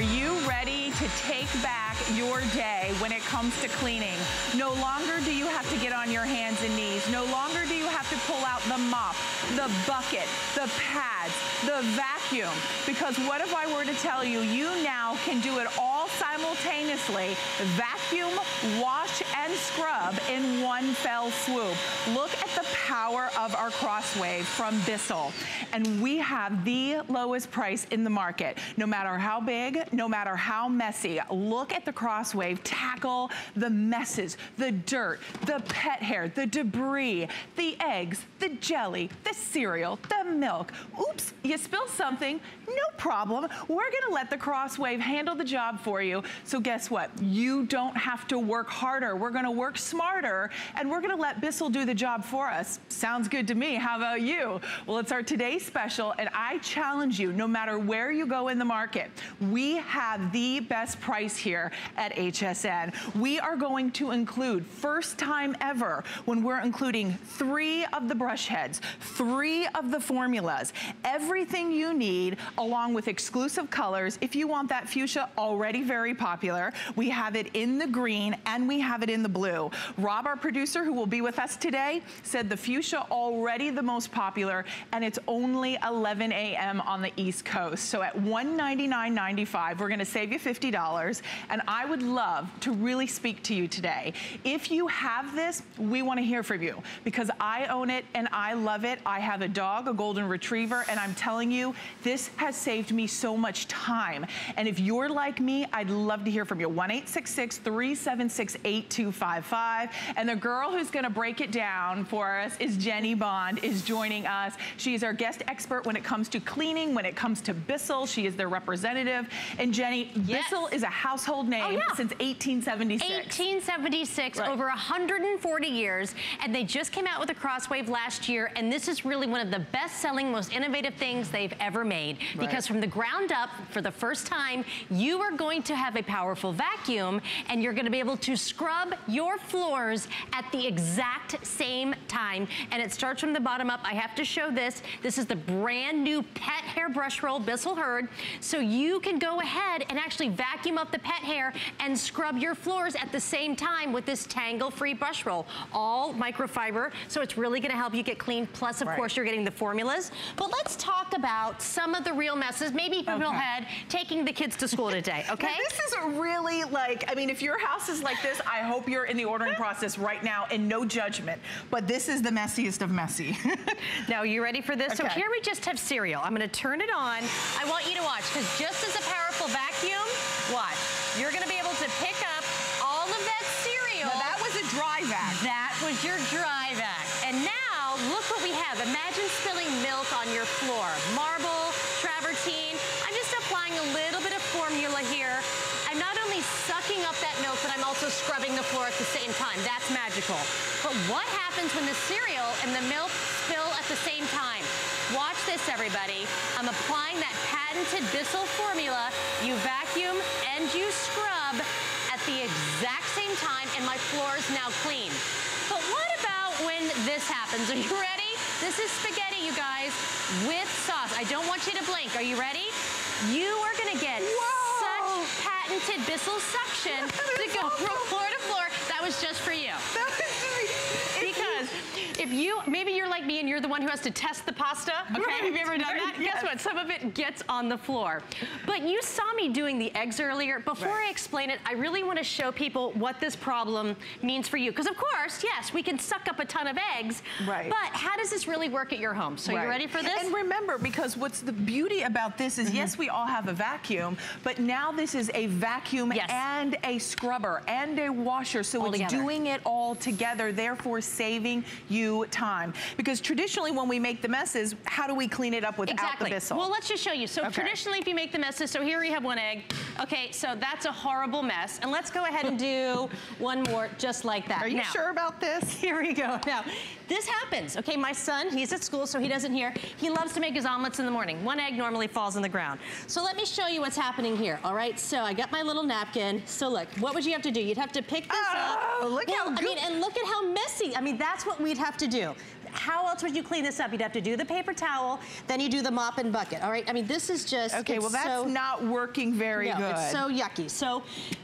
Are you ready to take back your day when it comes to cleaning? No longer do you have to get on your hands and knees. No longer do you have to pull out the mop, the bucket, the pads, the vacuum. Because what if I were to tell you, you now can do it all simultaneously. Vacuum, wash, and scrub in one fell swoop. Look at the power of our Crosswave from Bissell. And we have the lowest price in the market. No matter how big, no matter how messy, look at the Crosswave. Tackle the messes, the dirt, the pet hair, the debris, the eggs, the jelly, the cereal, the milk. Oops, you spilled something, no problem. We're gonna let the Crosswave handle the job for you. So guess what? You don't have to work harder. We're gonna work smarter and we're gonna let Bissell do the job for us. Sounds good to me. How about you? Well, it's our today's special and I challenge you, no matter where you go in the market, we have the best price here at HSN. We are going to include, first time ever, when we're including three of the brush heads, three of the formulas, everything you need along with exclusive colors. If you want that fuchsia, already very popular, we have it in the green and we have it in the blue. Rob, our producer, who will be with us today, said the fuchsia already the most popular and it's only 11 a.m. on the East Coast. So at $199.95, we're gonna save you $50 and I would love to really speak to you today. If you have this, we wanna hear from you because I own it and I love it. I have a dog, a golden retriever, and I'm telling you, this has saved me so much time. And if you're like me, I'd love to hear from you. 1-866-376-8255. And the girl who's gonna break it down for us is Jeni Bond, is joining us. She's our guest expert when it comes to cleaning, when it comes to Bissell. She is their representative. And Jeni, yes. Bissell is a household oh, name oh, yeah. since 1876. 1876, right. over 140 years. And they just came out with a Crosswave last year. And this is really one of the best-selling, most innovative things they've ever made. Right. Because from the ground up, for the first time, you are going to have a powerful vacuum and you're gonna be able to scrub your floors at the exact same time. And it starts from the bottom up. I have to show this. This is the brand new pet hair brush roll, Bissell Herd. So you can go ahead and actually vacuum up the pet hair and scrub your floors at the same time with this tangle-free brush roll. All microfiber, so it's really gonna help you get clean. Plus, of right. course, you're getting the formulas. But let's talk about some of the real messes, maybe people okay. had taking the kids to school today, okay? Now, this is really like, I mean, if your house is like this, I hope you're in the ordering process right now and no judgment. But this is the messiest of messy. now, you ready for this? Okay. So here we just have cereal. I'm gonna turn it on. I want you to watch, because just as a powerful vacuum, watch. You're gonna be able to pick up all of that cereal. Now that was a dry vac. That was your dry vac. And now, look what we have. Imagine spilling milk on your floor. Marble, travertine. I'm just applying a little bit of formula here. I'm not only sucking up that milk, but I'm also scrubbing the floor at the same time. That's magical. But what happens when the cereal and the milk spill at the same time? Watch this, everybody. I'm applying that patented Bissell formula. You vacuum and you scrub at the exact same time, and my floor is now clean. But what about when this happens? Are you ready? This is spaghetti, you guys, with sauce. I don't want you to blink. Are you ready? You are gonna patented Bissell suction to go from floor to floor. That was just for you. If you, maybe you're like me and you're the one who has to test the pasta, okay? Right. Have you ever done that? Yes. Guess what? Some of it gets on the floor. But you saw me doing the eggs earlier. Before right. I explain it, I really want to show people what this problem means for you. Because of course, yes, we can suck up a ton of eggs, right. but how does this really work at your home? So right. you ready for this? And remember, because what's the beauty about this is, mm -hmm. yes, we all have a vacuum, but now this is a vacuum yes. and a scrubber and a washer. So all it's together. doing it all together, therefore saving you time. Because traditionally when we make the messes, how do we clean it up without exactly. the Bissell? Well, let's just show you. So okay. traditionally if you make the messes, so here we have one egg. Okay, so that's a horrible mess. And let's go ahead and do one more just like that. Are you now, sure about this? Here we go. Now, this happens. Okay, my son, he's at school, so he doesn't hear. He loves to make his omelets in the morning. One egg normally falls on the ground. So let me show you what's happening here, all right? So I got my little napkin. So look, what would you have to do? You'd have to pick this oh, up. look well, how I mean, and look at how messy. I mean, that's what we'd have to do. How else would you clean this up? You'd have to do the paper towel, then you do the mop and bucket, all right? I mean, this is just, Okay, well that's so, not working very no, good. it's so yucky. So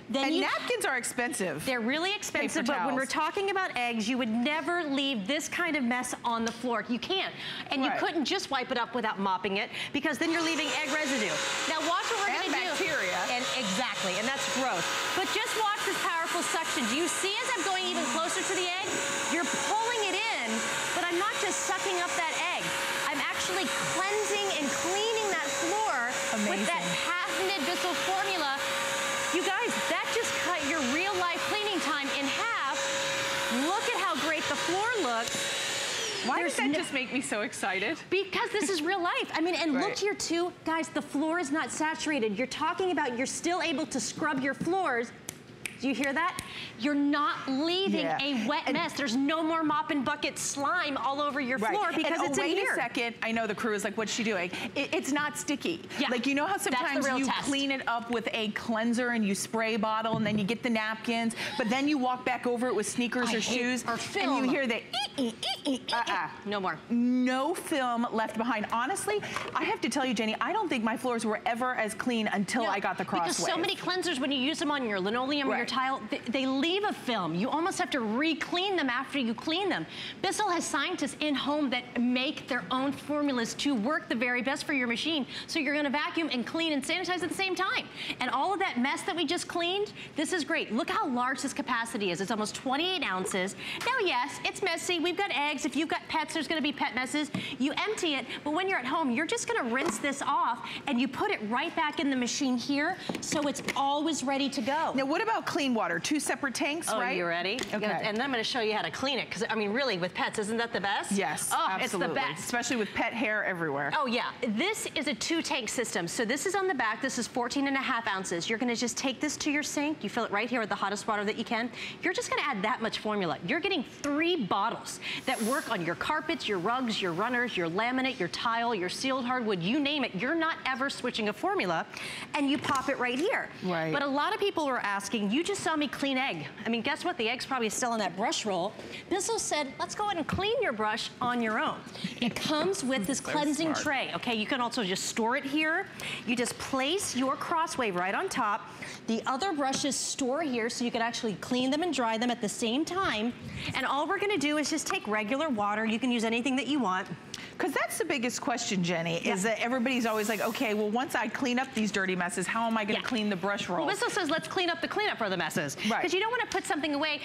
then and you, napkins are expensive. they're really expensive, Paper but when we're talking about eggs, you would never leave this kind of mess on the floor. You can't. And Right. you couldn't just wipe it up without mopping it because then you're leaving egg residue. Now watch what we're And gonna do. bacteria. And exactly, and that's gross. But just watch this powerful suction. Do you see as I'm going even closer to the egg? You're pulling it in, but I'm up that egg. I'm actually cleansing and cleaning that floor with that Amazing. patented Bissell formula. You guys, that just cut your real life cleaning time in half. Look at how great the floor looks. Why there's does that no- just make me so excited? Because this is real life. I mean, and look here too, guys, the floor is not saturated. You're talking about you're still able to scrub your floors. Do you hear that? You're not leaving Yeah. a wet And- mess. There's no more mop and bucket slime all over your floor because and, oh, it's in wait here. a second. I know the crew is like, what's she doing? It, it's not sticky. Yeah. Like, you know how sometimes you test. clean it up with a cleanser and you spray bottle and then you get the napkins, but then you walk back over it with sneakers I or shoes or and you hear the ee, ee, ee, ee, uh-uh. No more. No film left behind. Honestly, I have to tell you, Jeni, I don't think my floors were ever as clean until No, I got the Crosswave. Because so many cleansers, when you use them on your linoleum or your Right. Tile, they, leave a film. You almost have to re-clean them after you clean them. Bissell has scientists in home that make their own formulas to work the very best for your machine. So you're gonna vacuum and clean and sanitize at the same time. And all of that mess that we just cleaned, this is great. Look how large this capacity is. It's almost 28 ounces. Now, yes, it's messy. We've got eggs. If you've got pets, there's gonna be pet messes. You empty it, but when you're at home, you're just gonna rinse this off and you put it right back in the machine here so it's always ready to go. Now, what about clean water? Two separate tanks, Oh, right? you ready? Okay. And then I'm gonna show you how to clean it, because I mean, really, with pets, isn't that the best? Yes, Oh, absolutely. it's the best. Especially with pet hair everywhere. Oh yeah, this is a two tank system. So this is on the back, this is 14 and a half ounces. You're gonna just take this to your sink, you fill it right here with the hottest water that you can. You're just gonna add that much formula. You're getting three bottles that work on your carpets, your rugs, your runners, your laminate, your tile, your sealed hardwood, you name it. You're not ever switching a formula and you pop it right here. Right. But a lot of people are asking, you just saw me clean egg. I mean, guess what? The egg's probably still in that brush roll. Bissell said, let's go ahead and clean your brush on your own. It comes with this So cleansing smart. tray, okay? You can also just store it here. You just place your crosswave right on top. The other brushes store here so you can actually clean them and dry them at the same time. And all we're gonna do is just take regular water. You can use anything that you want. Because that's the biggest question, Jeni, is that everybody's always like, okay, well, once I clean up these dirty messes, how am I going to Yeah. clean the brush roll? Well, Bissell says let's clean up the cleanup for the messes. Right. Because you don't want to put something away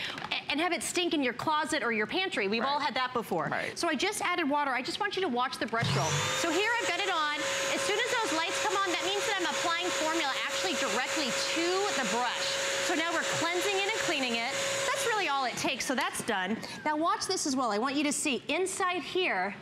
and have it stink in your closet or your pantry. We've all had that before. Right. So I just added water. I just want you to watch the brush roll. So here I've got it on. As soon as those lights come on, that means that I'm applying formula actually directly to the brush. So now we're cleansing it and cleaning it. That's really all it takes, so that's done. Now watch this as well. I want you to see inside here,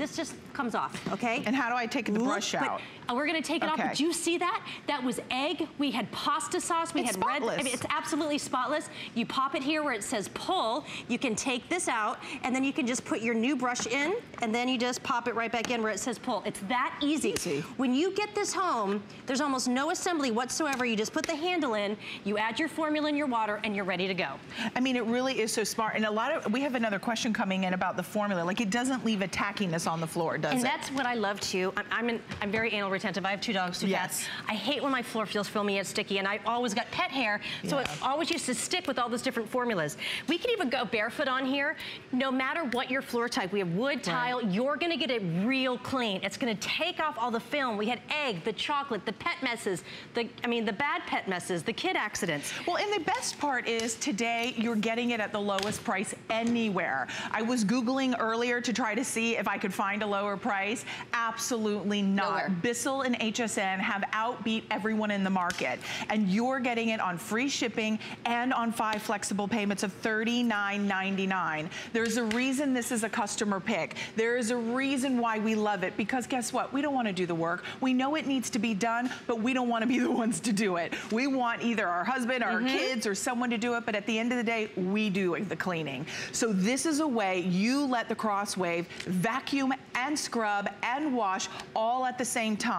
this just comes off, okay? and how do I take the brush out? We're gonna take it off, Okay. but do you see that? That was egg, we had pasta sauce, we It's had red, I mean, it's absolutely spotless. You pop it here where it says pull, you can take this out, and then you can just put your new brush in, and then you just pop it right back in where it says pull. It's that easy. Easy. When you get this home, there's almost no assembly whatsoever. You just put the handle in, you add your formula in your water, and you're ready to go. I mean, it really is so smart. And a lot of, we have another question coming in about the formula. Like, it doesn't leave a tackiness on the floor, does And it? And that's what I love too. I'm, I'm, an, I'm very anal retentive. I have two dogs, two Yes. cats. I hate when my floor feels filmy and sticky, and I always got pet hair, so it always used to stick with all those different formulas. We can even go barefoot on here. No matter what your floor type, we have wood, tile, you're gonna get it real clean. It's gonna take off all the film. We had egg, the chocolate, the pet messes, the, I mean, the bad pet messes, the kid accidents. Well, and the best part is today you're getting it at the lowest price anywhere. I was Googling earlier to try to see if I could find a lower price. Absolutely not. Nowhere. Bissell and HSN have outbeat everyone in the market. And you're getting it on free shipping and on five flexible payments of $39.99. There's a reason this is a customer pick. There is a reason why we love it because guess what? We don't want to do the work. We know it needs to be done, but we don't want to be the ones to do it. We want either our husband, our mm-hmm. kids, or someone to do it, but at the end of the day, we do the cleaning. So this is a way you let the Crosswave vacuum and scrub and wash all at the same time.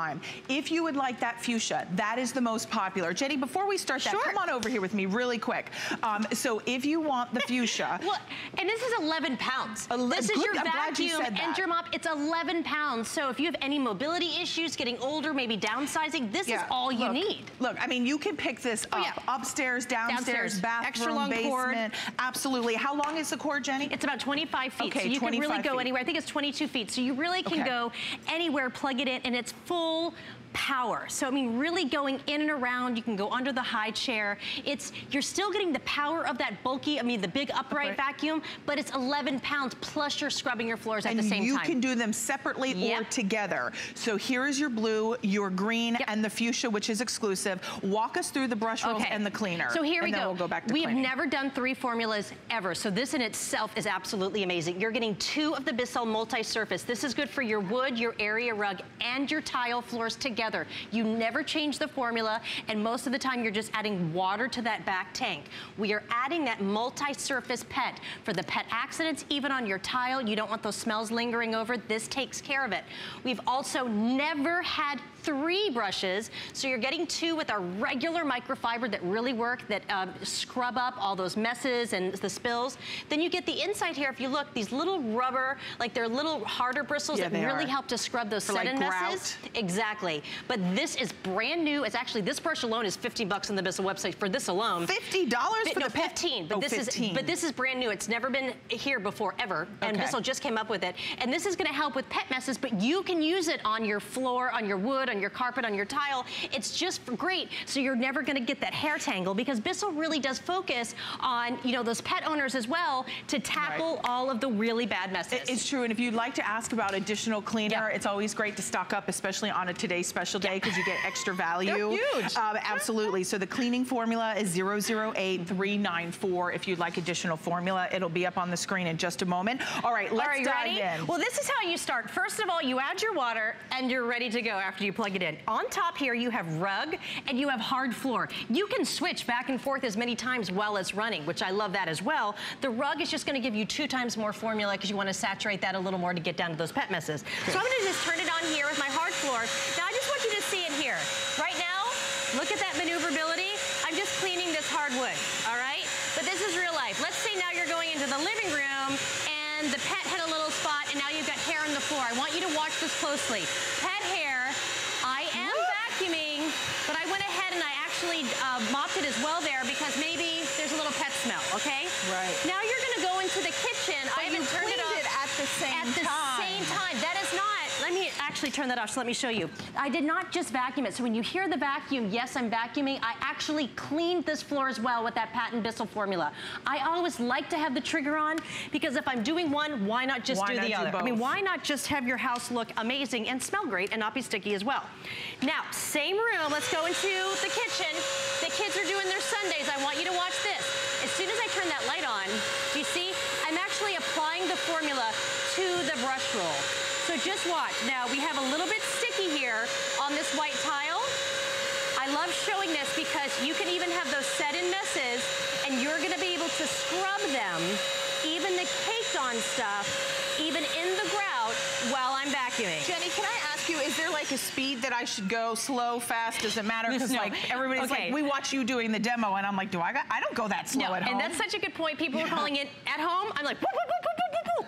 If you would like that fuchsia, that is the most popular. Jeni, before we start that, sure. come on over here with me really quick. Um, so if you want the fuchsia. well, and this is 11 pounds. this is your I'm vacuum you and your mop. It's 11 pounds. So if you have any mobility issues, getting older, maybe downsizing, this yeah. is all you look, need. Look, I mean, you can pick this oh, up. Yeah. Upstairs, downstairs, downstairs, bathroom, Extra long basement. Cord. Absolutely. How long is the cord, Jeni? It's about 25 feet. Okay, so you can really go feet. anywhere. I think it's 22 feet. So you really can okay. go anywhere, plug it in, and it's full school power. So I mean, really going in and around, you can go under the high chair. It's, you're still getting the power of that bulky, I mean, the big upright, vacuum, but it's 11 pounds plus you're scrubbing your floors and at the same you time. you can do them separately yep. or together. So here is your blue, your green, yep. and the fuchsia, which is exclusive. Walk us through the brush rolls okay. and the cleaner. So here we go. We'll go back to We cleaning. have never done three formulas ever. So this in itself is absolutely amazing. You're getting two of the Bissell multi-surface. This is good for your wood, your area rug, and your tile floors together. You never change the formula, and most of the time you're just adding water to that back tank. We are adding that multi-surface pet for the pet accidents, even on your tile. You don't want those smells lingering over. This takes care of it. We've also never had three brushes. So you're getting two with our regular microfiber that really work, that um, scrub up all those messes and the spills. Then you get the inside here, if you look, these little rubber, like they're little harder bristles yeah, that really are. help to scrub those For set-in like messes. Exactly. But this is brand new. It's actually, this brush alone is 50 bucks on the Bissell website for this alone. $50 for no, the 15. But oh, this 15. is but this is brand new. It's never been here before ever. And okay. Bissell just came up with it. And this is gonna help with pet messes, but you can use it on your floor, on your wood, on your carpet, on your tile. It's just great. So you're never gonna get that hair tangle because Bissell really does focus on, you know, those pet owners as well to tackle right. all of the really bad messes. It's true. And if you'd like to ask about additional cleaner, it's always great to stock up, especially on a today's special day because you get extra value. Huge. Um, absolutely. So the cleaning formula is 008394. If you'd like additional formula, it'll be up on the screen in just a moment. All right, let's All right, dive ready? in. Well, this is how you start. First of all, you add your water and you're ready to go after you plug it in. On top here, you have rug and you have hard floor. You can switch back and forth as many times while it's running, which I love that as well. The rug is just gonna give you two times more formula because you wanna saturate that a little more to get down to those pet messes. Good. So I'm gonna just turn it on here with my hard floor. Now I just want you to see it here. Right now, look at that maneuverability. I'm just cleaning this hardwood, all right? But this is real life. Let's say now you're going into the living room and the pet had a little spot and now you've got hair on the floor. I want you to watch this closely. Pet hair, but I went ahead and I actually uh, mopped it as well there because maybe there's a little pet smell, okay? Right. Now you're gonna go into the kitchen. But I haven't turned it off. it at the same at time. At the same time. That is not let me actually turn that off, so let me show you. I did not just vacuum it. So when you hear the vacuum, yes, I'm vacuuming. I actually cleaned this floor as well with that Patent Bissell formula. I always like to have the trigger on because if I'm doing one, why not just why do not the do other? Both? I mean, why not just have your house look amazing and smell great and not be sticky as well? Now, same room, let's go into the kitchen. The kids are doing their sundaes. I want you to watch this. As soon as I turn that light on, do you see? I'm actually applying the formula to the brush roll. So just watch. Now, we have a little bit sticky here on this white tile. I love showing this because you can even have those set-in messes and you're gonna be able to scrub them, even the caked on stuff, even in the grout while I'm vacuuming. Jeni, can I ask you, is there like a speed that I should go slow, fast? Does it matter? Because no. like everybody's okay. like, we watch you doing the demo and I'm like, do I got, I don't go that slow no, at home. And that's such a good point. People yeah. are calling it at home. I'm like, whoop, whoop, whoop,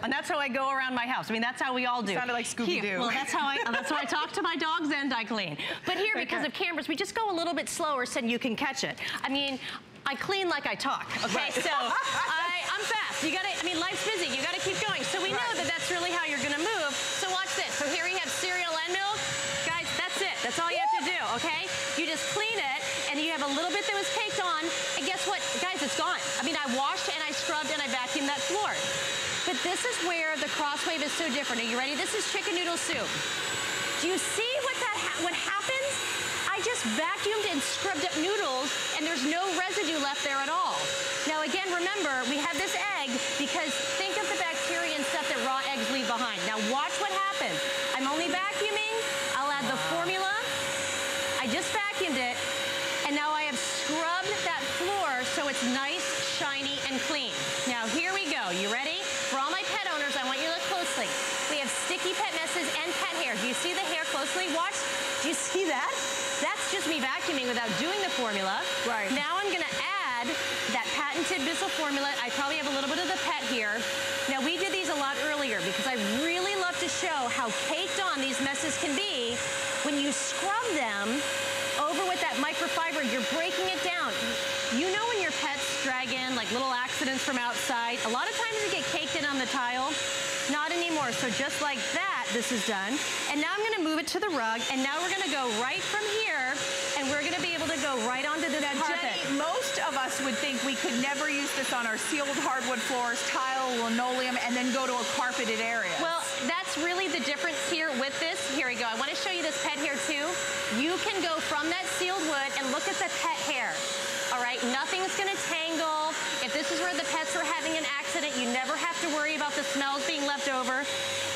and that's how I go around my house. I mean, that's how we all do. sounded like Scooby-Doo. Well, that's how I uh, that's how I talk to my dogs and I clean. But here, because okay. of cameras, we just go a little bit slower so you can catch it. I mean, I clean like I talk, okay? Right. So I, I'm fast. You gotta, I mean, life's busy. You gotta keep going. So we right. know that that's really how you're gonna move. So watch this. So here we have cereal and milk. Guys, that's it. That's all you have to do, okay? You just clean it, and you have a little bit that was caked on, and guess what? Guys, it's gone. I mean, I washed and I scrubbed and I vacuumed that floor. But this is where the crosswave is so different. Are you ready? This is chicken noodle soup. Do you see what that ha what happens? I just vacuumed and scrubbed up noodles and there's no residue left there at all. Now again, remember, we have this egg because think of the bacteria and stuff that raw eggs leave behind. Now watch what happens. I'm only vacuuming. I'll add the formula. I just vacuumed it. And now I have scrubbed that floor so it's nice, shiny, and clean. Now here we go. You ready? For all my pet owners, I want you to look closely. We have sticky pee pet messes and pet hair. Do you see the hair closely? Watch. Do you see that? That's just me vacuuming without doing the formula. Right. Now I'm gonna add that patented Bissell formula. I probably have a little bit of the pet here. Now we did these a lot earlier because I really love to show how caked on these messes can be when you scrub them over with that microfiber, you're breaking it down. You know when your pets drag in like little accidents from outside, a lot of times they get caked in on the tile. Not anymore. So just like that, this is done. And now I'm gonna move it to the rug, and now we're gonna go right from here, and we're gonna be able to go right onto this now, carpet. Jeni, most of us would think we could never use this on our sealed hardwood floors, tile, linoleum, and then go to a carpeted area. Well, that's really the difference here with this. Here we go. I wanna show you this pet hair too. You can go from that sealed wood and look at the pet hair. All right, nothing's gonna tangle. If this is where the pets are having an accident, you never have to worry about the smells being left over.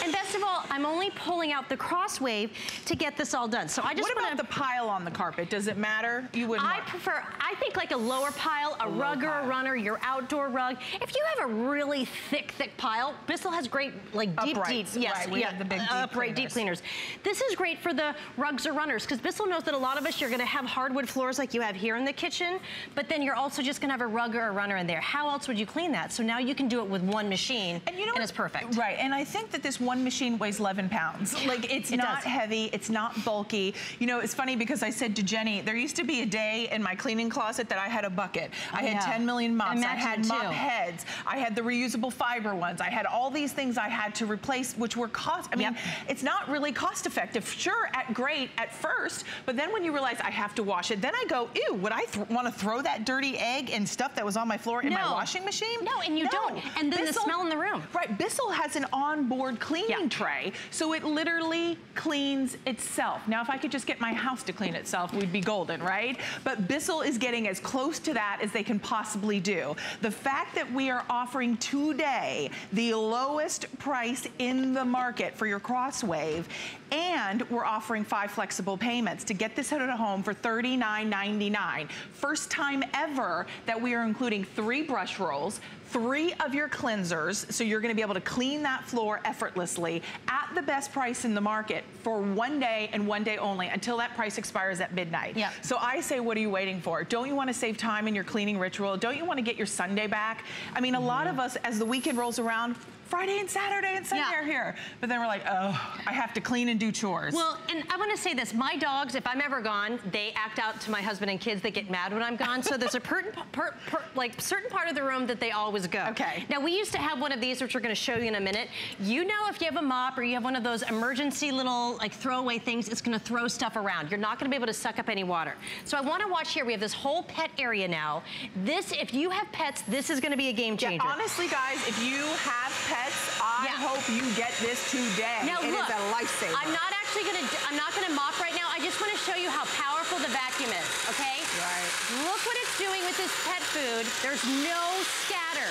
And best of all, I'm only pulling out the crosswave to get this all done. So I just what about wanna, the pile on the carpet? Does it matter? You wouldn't. I want- prefer, I think like a lower pile, a, A rug or a runner, your outdoor rug. If you have a really thick, thick pile, Bissell has great like deep, Uprights, deep, yes, right, we yeah, have the big deep uh, upright deep cleaners. cleaners. This is great for the rugs or runners because Bissell knows that a lot of us, you're gonna have hardwood floors like you have here in the kitchen, but then you're also just gonna have a rug or a runner in there. How else would you clean that? So now you can do it with one machine And you know and what? it's perfect. Right, and I think that this one machine weighs 11 pounds. Like, it's It not does. heavy, it's not bulky. You know, it's funny because I said to Jeni, there used to be a day in my cleaning closet that I had a bucket. I had yeah. 10 million mops, I had mop heads, I had the reusable fiber ones, I had all these things I had to replace, which were cost, I mean, Yep. it's not really cost effective. Sure, at great at first, but then when you realize I have to wash it, then I go, ew, would I want to throw that dirty egg and stuff that was on my floor in my washing machine? No, and you don't. And then the smell in the room. Right, Bissell has an onboard cleaning Yeah. tray, so it literally cleans itself. Now, if I could just get my house to clean itself, we'd be golden, right? But Bissell is getting as close to that as they can possibly do. The fact that we are offering today the lowest price in the market for your Crosswave, and we're offering five flexible payments to get this at home for $39.99. First time ever that we are including three brush rolls, three of your cleansers, so you're gonna be able to clean that floor effortlessly at the best price in the market for one day and one day only until that price expires at midnight. Yep. So I say, what are you waiting for? Don't you wanna save time in your cleaning ritual? Don't you wanna get your Sunday back? I mean, a lot mm-hmm. of us, as the weekend rolls around, Friday and Saturday and Sunday Yeah. are here. But then we're like, oh, I have to clean and do chores. Well, and I want to say this: my dogs, if I'm ever gone, they act out to my husband and kids. They get mad when I'm gone. So there's a certain, per, per, like certain part of the room that they always go. Okay. Now we used to have one of these, which we're going to show you in a minute. You know, if you have a mop or you have one of those emergency little like throwaway things, it's going to throw stuff around. You're not going to be able to suck up any water. So I want to watch here. We have this whole pet area now. This, if you have pets, this is going to be a game changer. Yeah, changer. honestly, guys, if you have pets, I Yeah. hope you get this today. Now it look, is a lifesaver. I'm not actually gonna, I'm not gonna mop right now. I just wanna show you how powerful the vacuum is, okay? Right. Look what it's doing with this pet food. There's no scatter.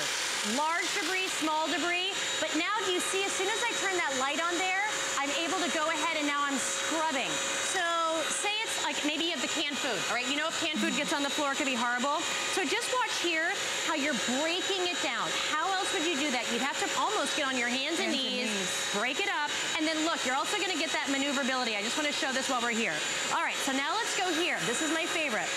Large debris, small debris. But now do you see, as soon as I turn that light on there, I'm able to go ahead and now I'm scrubbing. So say it's like maybe you have the canned food, all right? You know if canned food gets on the floor, it could be horrible. So just watch here how you're breaking it down. How else would you do that? You'd have to almost get on your hands, and, Hands and knees, knees. break it up, and then look, you're also gonna get that maneuverability. I just wanna show this while we're here. All right, so now let's go here. This is my favorite.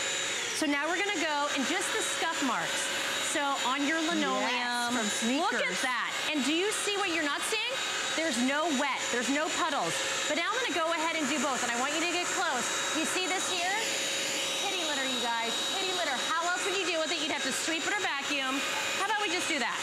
So now we're gonna go and just the scuff marks. So on your linoleum, from look at that. And do you see what you're not seeing? There's no wet, there's no puddles. But now I'm gonna go ahead and do both, and I want you to get close. You see this here? Kitty litter, you guys, kitty litter. How else would you deal with it? You'd have to sweep it or vacuum. How about we just do that?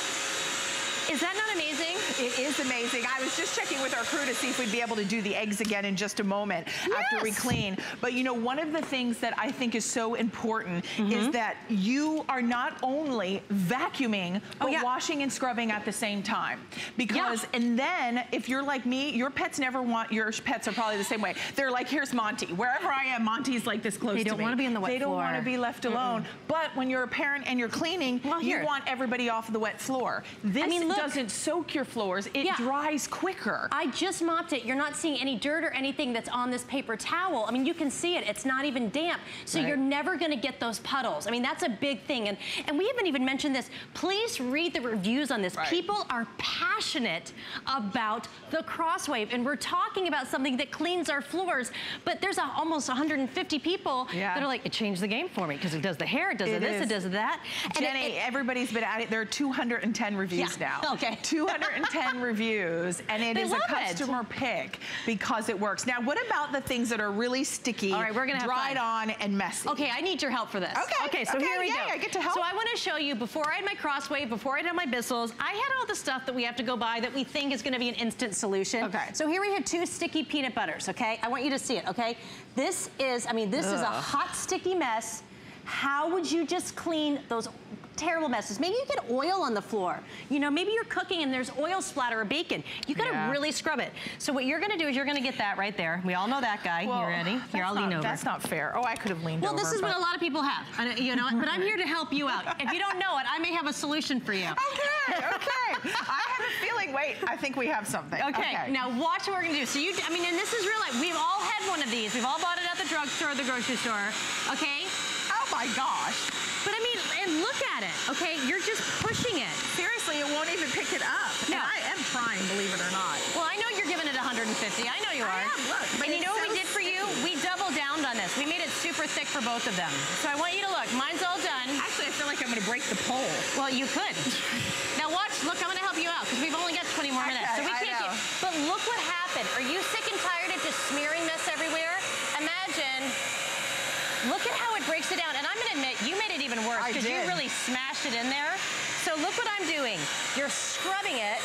Is that not amazing? It is amazing. I was just checking with our crew to see if we'd be able to do the eggs again in just a moment after we clean. But you know, one of the things that I think is so important Mm-hmm. is that you are not only vacuuming, but Oh, yeah. washing and scrubbing at the same time. Because, and then if you're like me, your pets never want, your pets are probably the same way. They're like, here's Monty. Wherever I am, Monty's like this close to you. They don't wanna be in the wet They don't want to be left alone. But when you're a parent and you're cleaning, Well, you want everybody off the wet floor. This I mean, look doesn't soak your floors. It Yeah. dries quicker. I just mopped it. You're not seeing any dirt or anything that's on this paper towel. I mean, you can see it. It's not even damp. So Right. you're never gonna get those puddles. I mean, that's a big thing. And, and we haven't even mentioned this. Please read the reviews on this. Right. People are passionate about the Crosswave. And we're talking about something that cleans our floors. But there's a, almost 150 people Yeah. that are like, it changed the game for me because it does the hair, it does It this, is. it does that. And it- Jeni, it- everybody's been at it. There are 210 reviews Yeah, now. okay. 210 reviews, and it They is a love it. customer pick because it works. Now, what about the things that are really sticky, All right, we're gonna dried on, and messy? Okay, I need your help for this. Okay, Okay, so okay, here we yay, go. I get to help. So I want to show you, before I had my Crosswave, before I had my Bissell's, I had all the stuff that we have to go buy that we think is going to be an instant solution. Okay. So here we have two sticky peanut butters, okay? I want you to see it, okay? This is, I mean, this is a hot, sticky mess. How would you just clean those terrible messes? Maybe you get oil on the floor. You know, maybe you're cooking and there's oil splatter or bacon. You gotta Yeah. really scrub it. So what you're gonna do is you're gonna get that right there. We all know that guy. Well, you ready? Here, I'll lean not- over. That's not fair. Oh, I could have leaned Well, over. Well, this is what a lot of people have, you know, but I'm here to help you out. If you don't know it, I may have a solution for you. Okay, okay. I have a feeling, wait, I think we have something. Okay, now watch what we're gonna do. So you, I mean, and this is real life. We've all had one of these. We've all bought it at the drugstore or the grocery store, okay? Oh my gosh. But I mean, and look at it, okay? You're just pushing it. Seriously, it won't even pick it up. No. And I am trying, believe it or not. Well, I know you're giving it 150. I know you are. I am, look, but and you know what we did for you? We double downed on this. We made it super thick for both of them. So I want you to look. Mine's all done. Actually, I feel like I'm gonna break the pole. Well, you could. Now watch, look, I'm gonna help you out because we've only got 20 more minutes. So we can't keep, but look what happened. Are you sick and tired of just smearing mess everywhere? Imagine, look at how it breaks it down. And I'm gonna admit, you even worse because you really smashed it in there. So look what I'm doing. You're scrubbing it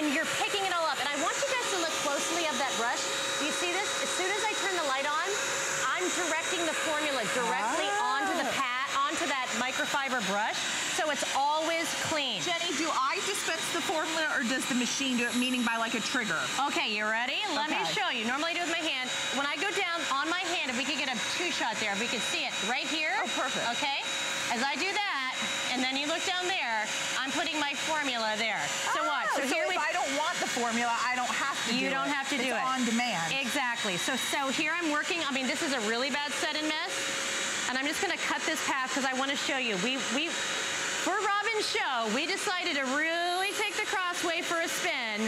and you're picking it all up. And I want you guys to look closely of that brush. Do you see this? As soon as I turn the light on, I'm directing the formula directly onto the Ah. pad, onto that microfiber brush. So it's always clean. Jeni, do I dispense the formula or does the machine do it, meaning by like a trigger? Okay, you ready? Let me show you. Normally I do it with my hand. When I go down on my hand, if we could get a two shot there, if we could see it right here. Oh, perfect. Okay? As I do that, and then you look down there, I'm putting my formula there. So ah, watch. Oh, So here if we I don't want the formula, I don't have to You do don't it. have to do it's it. on demand. Exactly. So so here I'm working. I mean, this is a really bad set and mess. And I'm just gonna cut this path because I want to show you. We we for Robin's show, we decided to really take the Crosswave for a spin.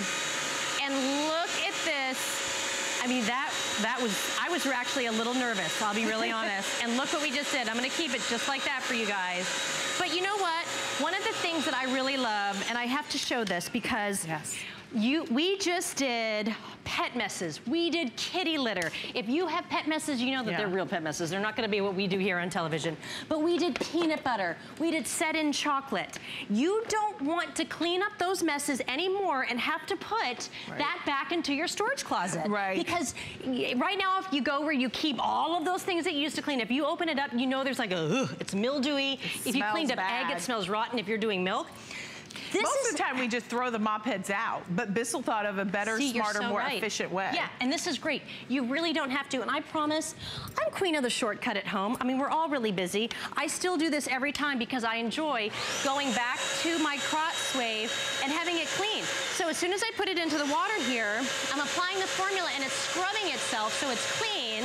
And look at this. I mean, that that was I was actually a little nervous, I'll be really honest. And look what we just did. I'm gonna keep it just like that for you guys. But you know what? One of the things that I really love, and I have to show this because Yes. You, we just did pet messes. We did kitty litter. If you have pet messes, you know that Yeah. they're real pet messes. They're not gonna be what we do here on television. But we did peanut butter. We did set-in chocolate. You don't want to clean up those messes anymore and have to put that back into your storage closet. Right. Because right now, if you go where you keep all of those things that you used to clean, if you open it up, you know there's like a, ugh, it's mildewy. if you cleaned up egg, it smells rotten if you're doing milk. This Most of the time, we just throw the mop heads out. But Bissell thought of a better, See, smarter, so more right. efficient way. Yeah, and this is great. You really don't have to, and I promise, I'm queen of the shortcut at home. I mean, we're all really busy. I still do this every time because I enjoy going back to my Crosswave and having it clean. So as soon as I put it into the water here, I'm applying the formula and it's scrubbing itself so it's clean.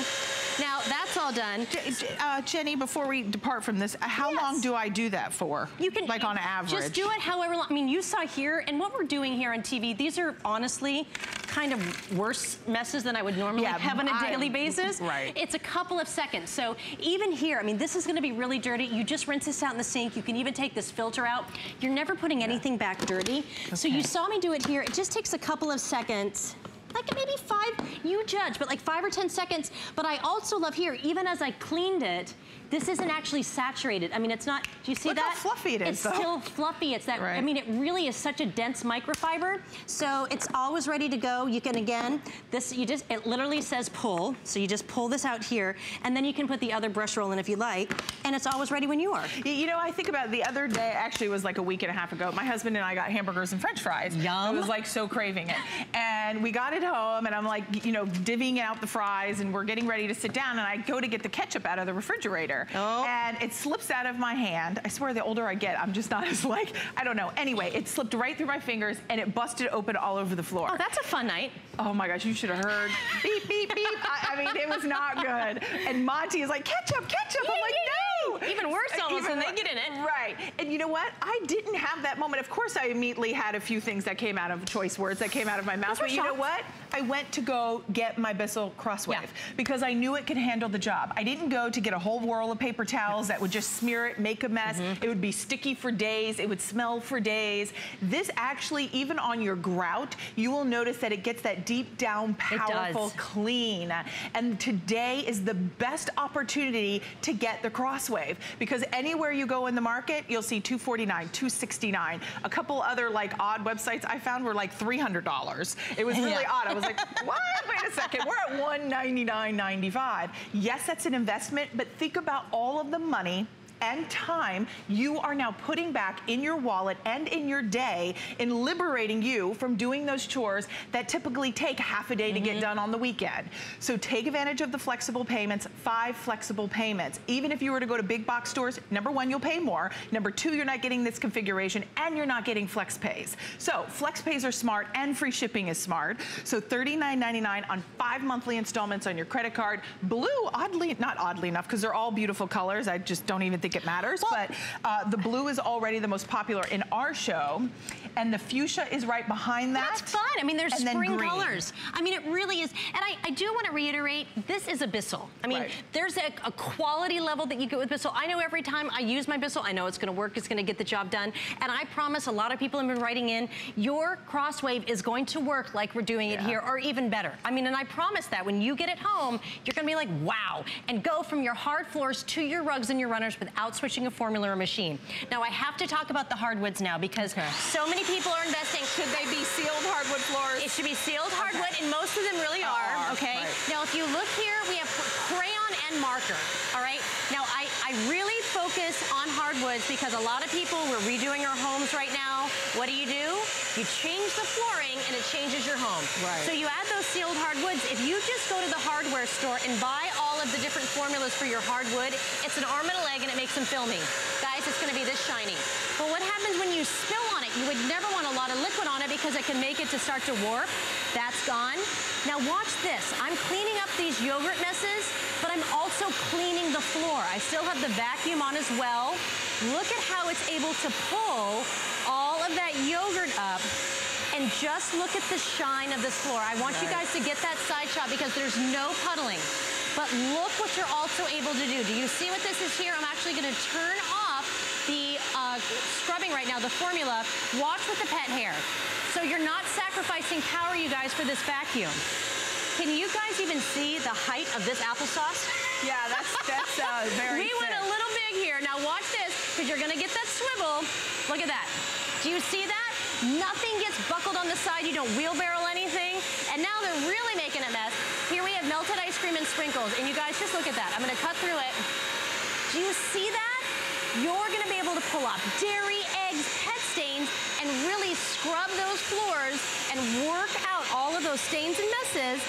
Now, that's all done. Uh, Jeni, before we depart from this, how Yes. long do I do that for? You can like on average. Just do it however long. I mean, you saw here, and what we're doing here on TV. These are honestly kind of worse messes than I would normally Yeah, have on a I- daily basis. right. It's a couple of seconds. So even here, I mean, this is going to be really dirty. You just rinse this out in the sink. You can even take this filter out. You're never putting anything back dirty. So you saw me do it here. It just takes a couple of seconds. Like maybe five, you judge, but like five or 10 seconds. But I also love here, even as I cleaned it, this isn't actually saturated. I mean, it's not, do you see Look that? how fluffy it is, It's though. still fluffy. It's that, I mean, it really is such a dense microfiber. So it's always ready to go. You can, again, this, you just, it literally says pull. So you just pull this out here, and then you can put the other brush roll in if you like, and it's always ready when you are. You know, I think about the other day, actually it was like a week and a half ago, my husband and I got hamburgers and french fries. Yum. I was like so craving it. And we got it home and I'm like, you know, divvying out the fries and we're getting ready to sit down and I go to get the ketchup out of the refrigerator. Oh. And it slips out of my hand. I swear the older I get, I'm just not as like, I don't know. Anyway, it slipped right through my fingers and it busted open all over the floor. Oh, that's a fun night. Oh my gosh, you should have heard. beep, beep, beep. I, I, mean, it was not good. And Monty is like, ketchup, ketchup. I'm like, no. Even worse almost Even, when they get in it. Right. And you know what? I didn't have that moment. Of course, I immediately had a few things that came out of choice words that came out of my mouth. But you know what? I went to go get my Bissell Crosswave yeah. because I knew it could handle the job. I didn't go to get a whole whirl of paper towels that would just smear it, make a mess. Mm -hmm. It would be sticky for days. It would smell for days. This actually, even on your grout, you will notice that it gets that deep down, powerful clean. And today is the best opportunity to get the Crosswave because anywhere you go in the market, you'll see 249, 269. A couple other like odd websites I found were like $300. It was really yeah. odd I was like, what? Wait a second, we're at $199.95. Yes, that's an investment, but think about all of the money and time you are now putting back in your wallet and in your day in liberating you from doing those chores that typically take half a day mm -hmm. to get mm-hmm. done on the weekend. So take advantage of the flexible payments, five flexible payments. Even if you were to go to big box stores, number one, you'll pay more. Number two, you're not getting this configuration and you're not getting flex pays. So flex pays are smart and free shipping is smart. So $39.99 on five monthly installments on your credit card. Blue, oddly, not oddly enough, because they're all beautiful colors. I just don't even think think it matters, well, but uh, the blue is already the most popular in our show, and the fuchsia is right behind that. That's fun. I mean, there's spring colors. I mean, it really is. And I, I do want to reiterate, this is a Bissell. I mean, right. there's a, a, quality level that you get with Bissell. I know every time I use my Bissell, I know it's going to work, it's going to get the job done. And I promise a lot of people have been writing in, your Crosswave is going to work like we're doing yeah. it here, or even better. I mean, and I promise that when you get it home, you're going to be like, wow, and go from your hard floors to your rugs and your runners without without switching a formula or machine. Now, I have to talk about the hardwoods now because okay. so many people are investing. Should they be sealed hardwood floors? It should be sealed hardwood, okay. and most of them really are, are okay? Right. Now, if you look here, we have crayon and marker, all right? Now, I, really focus on hardwoods because a lot of people, we're redoing our homes right now. What do you do? You change the flooring and it changes your home. Right. So you add those sealed hardwoods. If you just go to the hardware store and buy all of the different formulas for your hardwood, it's an arm and a leg and it makes them filmy. Guys, it's gonna be this shiny. But what happens when you spill on You would never want a lot of liquid on it because it can make it to start to warp. That's gone. Now watch this. I'm cleaning up these yogurt messes, but I'm also cleaning the floor. I still have the vacuum on as well. Look at how it's able to pull all of that yogurt up and just look at the shine of this floor. I want right. you guys to get that side shot because there's no puddling. But look what you're also able to do. Do you see what this is here? I'm actually gonna turn off scrubbing right now, the formula. Watch with the pet hair. So you're not sacrificing power, you guys, for this vacuum. Can you guys even see the height of this applesauce? Yeah, that's, that's uh, very We went a little big here. Now watch this, because you're gonna get that swivel. Look at that. Do you see that? Nothing gets buckled on the side. You don't wheelbarrow anything. And now they're really making a mess. Here we have melted ice cream and sprinkles. And you guys, just look at that. I'm gonna cut through it. Do you see that? You're gonna be able to pull up dairy, eggs, pet stains, and really scrub those floors and work out all of those stains and messes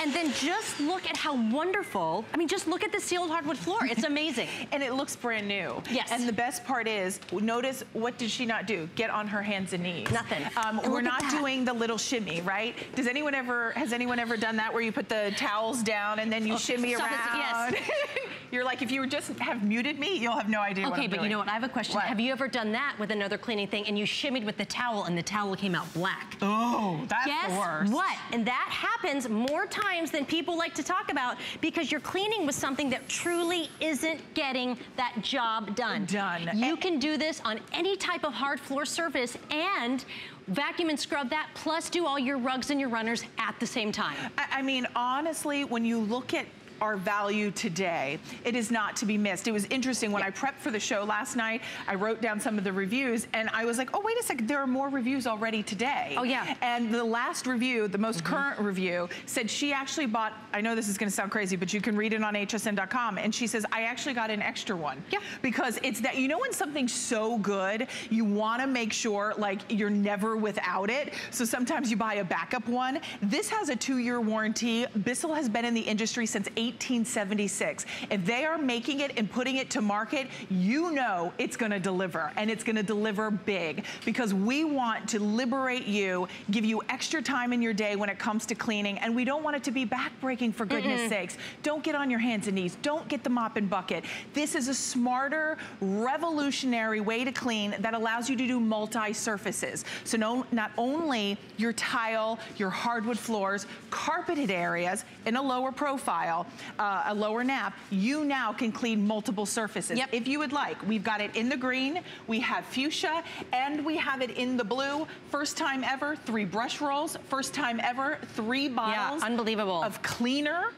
and then just look at how wonderful, I mean, just look at the sealed hardwood floor. It's amazing. and it looks brand new. Yes. And the best part is, notice what did she not do? Get on her hands and knees. Nothing. Um, we're not doing the little shimmy, right? Does anyone ever, has anyone ever done that where you put the towels down and then you oh, shimmy around? Yes. You're like, if you just have muted me, you'll have no idea Okay, but doing. you know what? I have a question. What? Have you ever done that with another cleaning thing and you shimmied with the towel and the towel came out black? Oh, that's Guess the worst. what? And that happens more times than people like to talk about because you're cleaning with something that truly isn't getting that job done. Done. You and can do this on any type of hard floor surface and vacuum and scrub that, plus do all your rugs and your runners at the same time. I, I mean, honestly, when you look at our value today. It is not to be missed. It was interesting when I prepped for the show last night, I wrote down some of the reviews and I was like, oh, wait a second, there are more reviews already today. Oh, yeah. And the last review, the most mm -hmm. current review, said she actually bought, I know this is gonna sound crazy, but you can read it on hsn.com, and she says, I actually got an extra one. Yeah. Because it's that, you know when something's so good, you wanna make sure like you're never without it. So sometimes you buy a backup one. This has a two-year warranty. Bissell has been in the industry since 1876. If they are making it and putting it to market, you know it's gonna deliver, and it's gonna deliver big, because we want to liberate you, give you extra time in your day when it comes to cleaning, and we don't want it to be backbreaking for goodness mm -mm. sakes. Don't get on your hands and knees. Don't get the mop and bucket. This is a smarter, revolutionary way to clean that allows you to do multi-surfaces. So no, not only your tile, your hardwood floors, carpeted areas in a lower profile, uh, a lower nap, you now can clean multiple surfaces. Yep. If you would like, we've got it in the green, we have fuchsia, and we have it in the blue. First time ever, three brush rolls. First time ever, three bottles. Yeah, unbelievable. Of cleaner.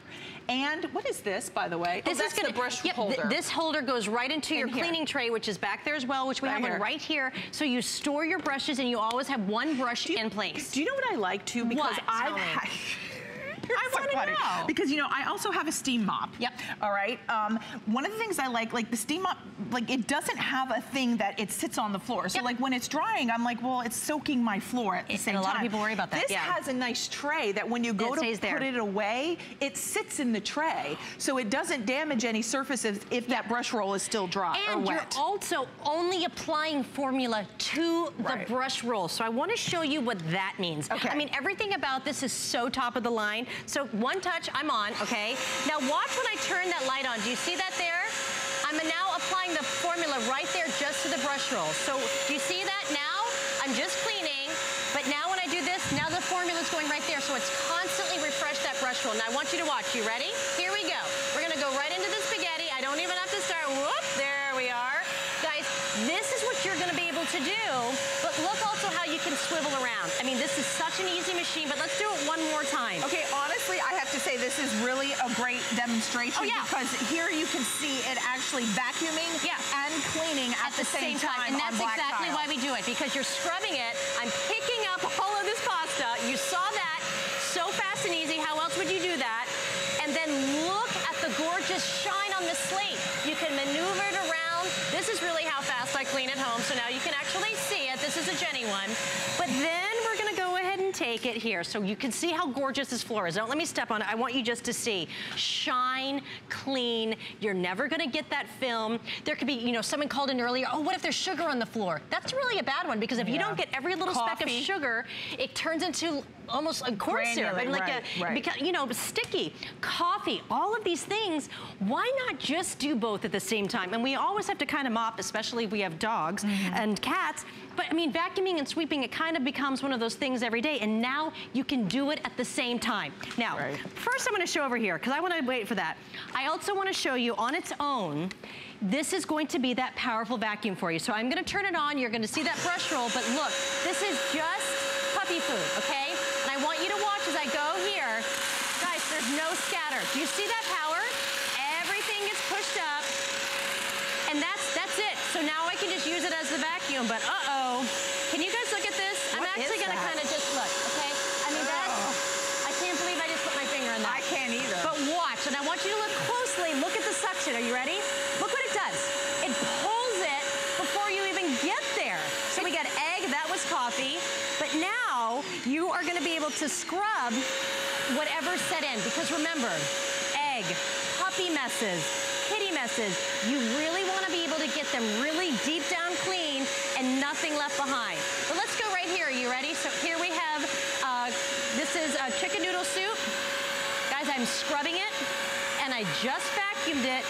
And what is this, by the way? This oh, is gonna, the brush yep, holder. Th this holder goes right into in your here. cleaning tray, which is back there as well, which we right have here. one right here. So you store your brushes and you always have one brush you, in place. Do you know what I like too? Because what? I've I so funny. Know. Because, you know, I also have a steam mop. Yep. All right. Um, one of the things I like, like the steam mop, like it doesn't have a thing that it sits on the floor. So yep. like when it's drying, I'm like, well, it's soaking my floor at the it, same time. a lot of people worry about that. This yeah. has a nice tray that when you go to there. put it away, it sits in the tray. So it doesn't damage any surfaces if that brush roll is still dry and or wet. you're also only applying formula to right. the brush roll. So I want to show you what that means. Okay. I mean, everything about this is so top of the line. So one touch I'm on, okay? Now watch when I turn that light on. Do you see that there? I'm now applying the formula right there just to the brush roll. So do you see that now? I'm just cleaning, but now when I do this, now the formula is going right there. So it's constantly refresh that brush roll. Now I want you to watch. You ready? Here we go. We're gonna go right into the spaghetti. I don't even have to start. Whoop, there we are. Guys, this is what you're gonna be able to do, but look also how you can swivel around. I mean, this is such an easy machine, but let's do it one more time. Okay, honestly, I have to say this is really a great demonstration oh, yeah. because here you can see it actually vacuuming yeah. and cleaning at, at the, same, same time. And that's exactly tile. why we do it, because you're scrubbing it. I'm picking up all of this pasta. You saw that. So fast and easy. How else would you do that? And then look at the gorgeous shine on the slate. You can maneuver it around. This is really how fast I clean at home. So now you can actually see it. This is a Jeni one. But then we're going to go ahead and take it here. So you can see how gorgeous this floor is. Don't let me step on it. I want you just to see. Shine, clean. You're never going to get that film. There could be, you know, someone called in earlier, oh, what if there's sugar on the floor? That's really a bad one because if yeah. you don't get every little Coffee. speck of sugar, it turns into almost a corn syrup and like right, a, right. because, you know, sticky, coffee, all of these things. Why not just do both at the same time? And we always have to kind of mop, especially if we have dogs mm -hmm. and cats. But I mean, vacuuming and sweeping, it kind of becomes one of those things every day. And now you can do it at the same time. Now, right. first I'm gonna show over here, because I wanna wait for that. I also wanna show you on its own, this is going to be that powerful vacuum for you. So I'm gonna turn it on, you're gonna see that brush roll, but look, this is just puppy food, okay? And I want you to watch as I go here. Guys, there's no scatter. Do you see that power? Everything gets pushed up. And that's that's it. So now I can just use it as but uh-oh. Can you guys look at this? What I'm actually gonna kind of just look, okay? I mean, that's, oh. I can't believe I just put my finger in that. I can't either. But watch, and I want you to look closely. Look at the suction. Are you ready? Look what it does. It pulls it before you even get there. So we got egg, that was coffee. But now you are gonna be able to scrub whatever set in. Because remember, egg, puppy messes, kitty messes, you really wanna be able get them really deep down clean and nothing left behind. But let's go right here, are you ready? So here we have, uh, this is a chicken noodle soup. Guys, I'm scrubbing it and I just vacuumed it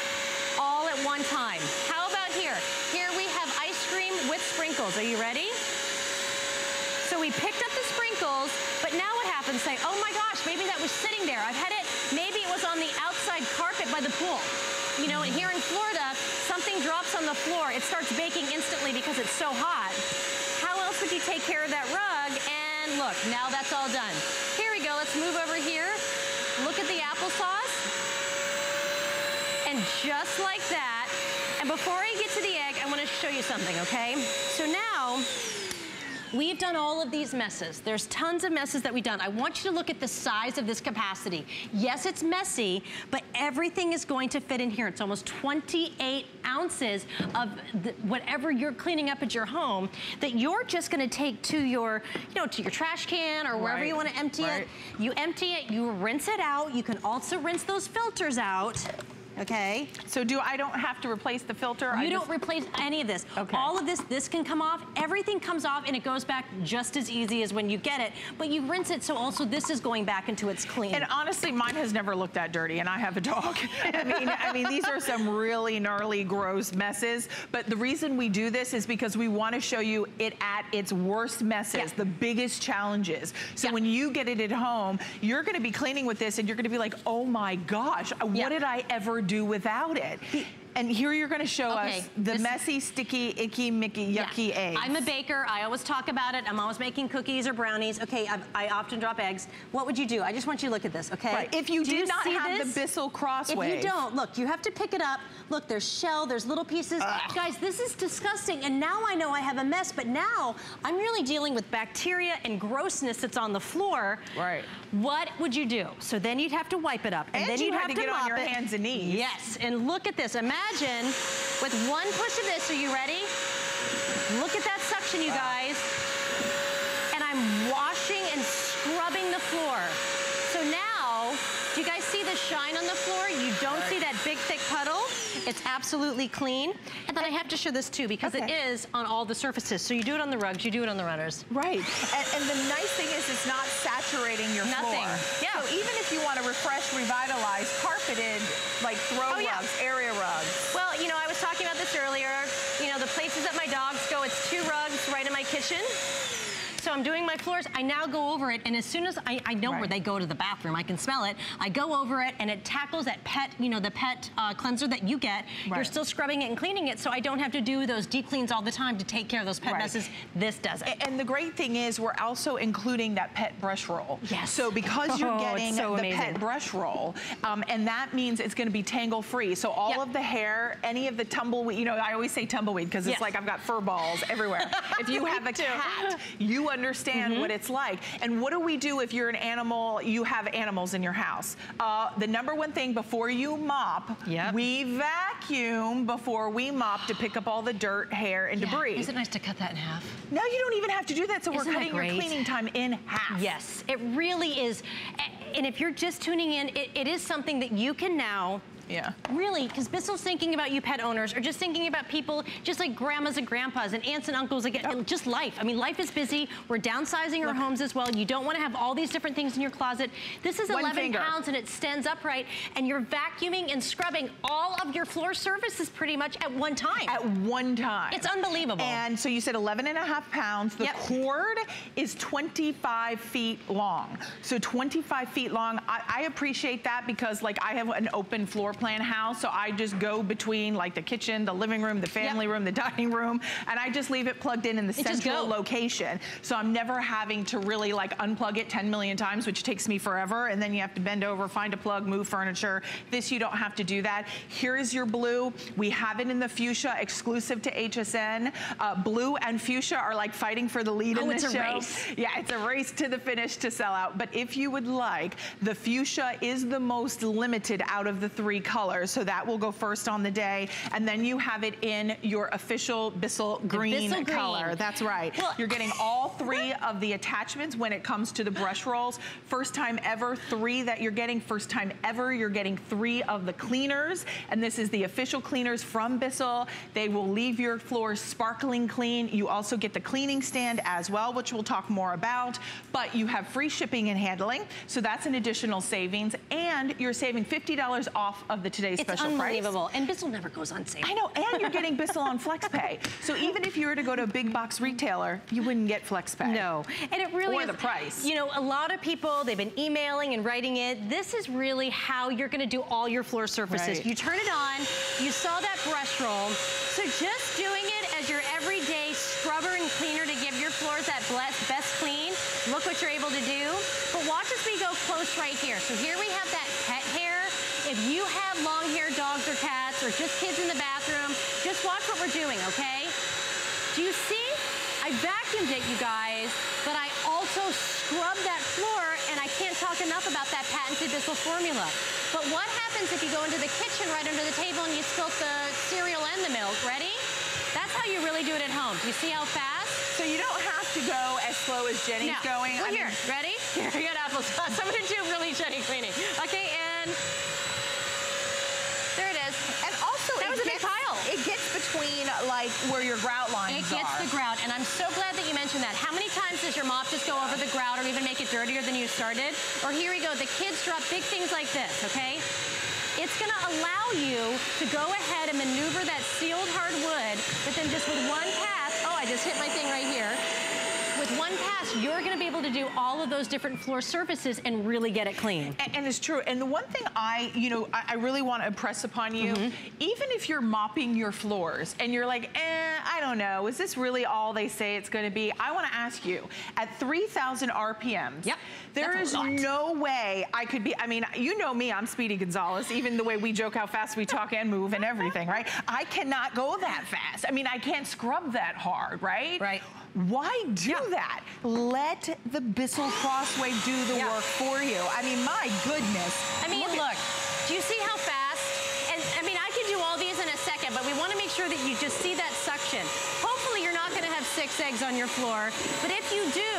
all at one time. How about here? Here we have ice cream with sprinkles. Are you ready? So we picked up the sprinkles, but now what happens? Say, oh my gosh, maybe that was sitting there. I've had it, maybe it was on the outside carpet by the pool. You know, here in Florida, something drops on the floor, it starts baking instantly because it's so hot. How else would you take care of that rug? And look, now that's all done. Here we go, let's move over here. Look at the applesauce. And just like that, and before I get to the egg, I wanna show you something, okay? So now, We've done all of these messes. There's tons of messes that we've done. I want you to look at the size of this capacity. Yes, it's messy, but everything is going to fit in here. It's almost 28 ounces of the, whatever you're cleaning up at your home that you're just gonna take to your, you know, to your trash can or wherever right. you wanna empty right. it. You empty it, you rinse it out. You can also rinse those filters out okay? So do I don't have to replace the filter? You I don't just... replace any of this. Okay. All of this, this can come off. Everything comes off and it goes back just as easy as when you get it. But you rinse it, so also this is going back into its clean. And honestly, mine has never looked that dirty, and I have a dog. I mean, I mean, these are some really gnarly, gross messes. But the reason we do this is because we want to show you it at its worst messes, yeah. the biggest challenges. So yeah. when you get it at home, you're going to be cleaning with this, and you're going to be like, oh my gosh, what yeah. did I ever do without it? And here you're gonna show okay, us the messy, sticky, icky, mickey, yucky yeah. eggs. I'm a baker. I always talk about it. I'm always making cookies or brownies. Okay, I, I often drop eggs. What would you do? I just want you to look at this, okay? Right. If you do, do you not have this? the Bissell Crosswave. If you don't, look, you have to pick it up. Look, there's shell, there's little pieces. Ugh. Guys, this is disgusting. And now I know I have a mess, but now I'm really dealing with bacteria and grossness that's on the floor. Right. What would you do? So then you'd have to wipe it up. And, and then you'd have to, to get on your it. hands and knees. Yes, and look at this. Imagine with one push of this, are you ready? Look at that suction, you guys. And I'm washing and scrubbing the floor. So now, do you guys see the shine on the floor? You don't see that big, thick puddle. It's absolutely clean. And then I have to show this too because okay. it is on all the surfaces. So you do it on the rugs, you do it on the runners. Right. And, and the nice thing is it's not saturating your Nothing. floor. Yeah. So even if you want to refresh, revitalize, carpeted, like throw oh, rugs, yeah. area rugs. Well, you know, I was talking about this earlier. You know, the places that my dogs go, it's two rugs right in my kitchen. So I'm doing my floors. I now go over it, and as soon as I, I know right. where they go to the bathroom, I can smell it. I go over it, and it tackles that pet, you know, the pet uh, cleanser that you get. Right. You're still scrubbing it and cleaning it, so I don't have to do those deep cleans all the time to take care of those pet right. messes. This does it. And the great thing is we're also including that pet brush roll. Yes. So because you're oh, getting so the amazing. pet brush roll, um, and that means it's going to be tangle free. So all yep. of the hair, any of the tumbleweed, you know, I always say tumbleweed because it's yes. like I've got fur balls everywhere. if you have a cat, you understand mm -hmm. what it's like. And what do we do if you're an animal, you have animals in your house? Uh, the number one thing before you mop, yep. we vacuum before we mop to pick up all the dirt, hair, and yeah. debris. Is it nice to cut that in half? No, you don't even have to do that. So Isn't we're cutting your cleaning time in half. Yes, it really is. And if you're just tuning in, it, it is something that you can now yeah. Really, because Bissell's thinking about you pet owners or just thinking about people just like grandmas and grandpas and aunts and uncles, like, yep. just life. I mean, life is busy. We're downsizing our homes as well. You don't want to have all these different things in your closet. This is One 11 finger. pounds and it stands upright and you're vacuuming and scrubbing all of your floor surfaces pretty much at one time. At one time. It's unbelievable. And so you said 11 and a half pounds. The yep. cord is 25 feet long. So 25 feet long. I, I appreciate that because like I have an open floor plan house, so I just go between like the kitchen, the living room, the family yep. room, the dining room, and I just leave it plugged in in the it central location. So I'm never having to really like unplug it 10 million times, which takes me forever, and then you have to bend over, find a plug, move furniture. This, you don't have to do that. Here is your blue. We have it in the fuchsia, exclusive to HSN. Uh, blue and fuchsia are like fighting for the lead oh, in the show. Race. Yeah, it's a race to the finish to sell out. But if you would like, the fuchsia is the most limited out of the three colors. So that will go first on the day. And then you have it in your official Bissell green Bissell color. Green. That's right. Well, You're getting all three of the attachments when it comes to the brush rolls. First time ever, three that you're getting. First time ever, you're getting three of the cleaners. And this is the official cleaners from Bissell. They will leave your floor sparkling clean. You also get the cleaning stand as well, which we'll talk more about. But you have free shipping and handling. So that's an additional savings. And you're saving $50 off of the today's it's special unbelievable. And Bissell never goes on sale. I know, and you're getting Bissell on FlexPay. So even if you were to go to a big box retailer, you wouldn't get FlexPay. No, and it really or is, the price. You know, a lot of people, they've been emailing and writing it. This is really how you're gonna do all your floor surfaces. Right. You turn it on, you saw that brush roll. So just doing it as your everyday scrubber and cleaner to give your floors that best clean, look what you're able to do. But watch as we go close right here. So here we have that if you have long-haired dogs or cats or just kids in the bathroom, just watch what we're doing, okay? Do you see? I vacuumed it, you guys, but I also scrubbed that floor, and I can't talk enough about that patented Bissell formula. But what happens if you go into the kitchen right under the table and you spilt the cereal and the milk? Ready? That's how you really do it at home. Do you see how fast? So you don't have to go as slow as Jeni's no. going. Well, I here, mean, ready? Here, you got applesauce. I'm gonna do really Jeni cleaning. Okay, and there it is. And also, that was a gets, big pile. It gets between like where your grout lines It gets are. the grout, and I'm so glad that you mentioned that. How many times does your mop just go over the grout or even make it dirtier than you started? Or here we go, the kids drop big things like this, okay? It's gonna allow you to go ahead and maneuver that sealed hard wood, but then just with one pass, oh, I just hit my thing right here with one pass, you're gonna be able to do all of those different floor surfaces and really get it clean. And, and it's true. And the one thing I, you know, I, I really want to impress upon you, mm -hmm. even if you're mopping your floors and you're like, eh, I don't know, is this really all they say it's gonna be? I want to ask you, at 3,000 RPMs, yep. there is no way I could be, I mean, you know me, I'm Speedy Gonzalez, even the way we joke how fast we talk and move and everything, right? I cannot go that fast. I mean, I can't scrub that hard, right? Right. Why do yeah. that? Let the Bissell Crosswave do the yeah. work for you. I mean, my goodness. I mean, look, look do you see how fast? And I mean, I can do all these in a second, but we want to make sure that you just see that suction. Hopefully you're not going to have six eggs on your floor, but if you do,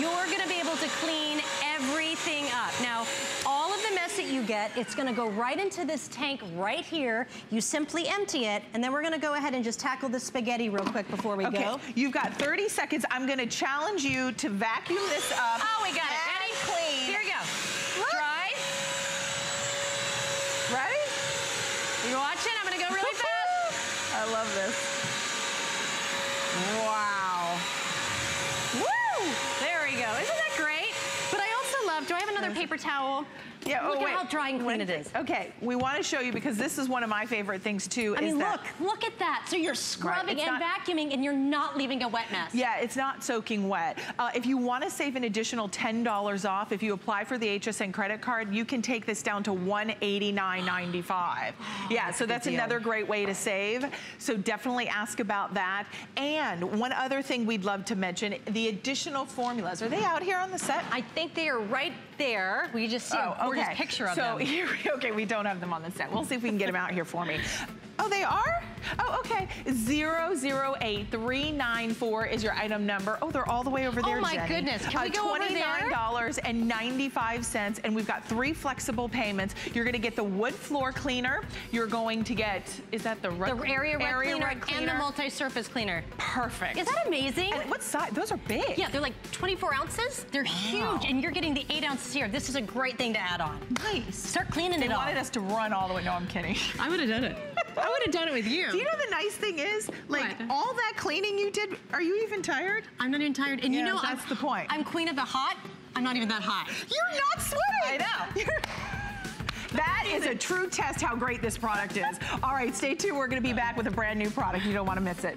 you're going to be able to clean everything up. Now, the mess that you get, it's gonna go right into this tank right here. You simply empty it, and then we're gonna go ahead and just tackle the spaghetti real quick before we okay. go. You've got 30 seconds. I'm gonna challenge you to vacuum this up. Oh, we got it. Ready? clean. Here we go. Look. Dry. Ready? You watching? I'm gonna go really fast. I love this. Wow. Woo! There we go. Isn't that great? But I also love, do I have another paper towel? Yeah, look oh, at wait. how dry and clean it is. Okay, we want to show you because this is one of my favorite things too. I mean, look, look at that. So you're scrubbing right, and not, vacuuming and you're not leaving a wet mess. Yeah, it's not soaking wet. Uh, if you want to save an additional $10 off, if you apply for the HSN credit card, you can take this down to $189.95. Oh, yeah, so that's another great way to save. So definitely ask about that. And one other thing we'd love to mention, the additional formulas. Are they out here on the set? I think they are right there. We just see oh, a okay. picture of so them. So here, okay, we don't have them on the set. We'll see if we can get them out here for me. Oh, they are? Oh, okay. 008394 is your item number. Oh, they're all the way over there, Oh, my Jeni. goodness. Can uh, we go over there? $29.95, and we've got three flexible payments. You're going to get the wood floor cleaner. You're going to get, is that the rug, The area, rug, area cleaner, rug cleaner and the multi-surface cleaner. Perfect. Is that amazing? And what size? Those are big. Yeah, they're like 24 ounces. They're wow. huge, and you're getting the eight ounces here. This is a great thing to add on. Nice. Start cleaning they it They wanted us to run all the way. No, I'm kidding. I would have done it. I would have done it with you. Do you know the nice thing is, like what? all that cleaning you did, are you even tired? I'm not even tired. And yeah, you know, that's I'm, the point. I'm queen of the hot. I'm not even that hot. You're not sweating. I know. You're that is a true test how great this product is. All right, stay tuned. We're going to be back with a brand new product. You don't want to miss it.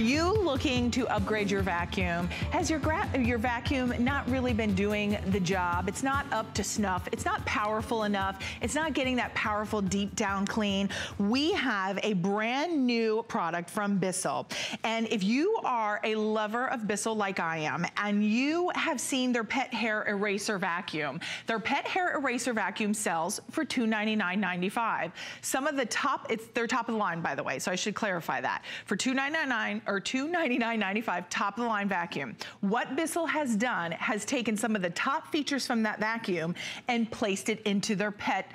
you looking to upgrade your vacuum? Has your, your vacuum not really been doing the job? It's not up to snuff. It's not powerful enough. It's not getting that powerful deep down clean. We have a brand new product from Bissell. And if you are a lover of Bissell like I am, and you have seen their pet hair eraser vacuum, their pet hair eraser vacuum sells for $299.95. Some of the top, it's their top of the line, by the way, so I should clarify that. For $299 or $299 or $299.95 top of the line vacuum. What Bissell has done has taken some of the top features from that vacuum and placed it into their pet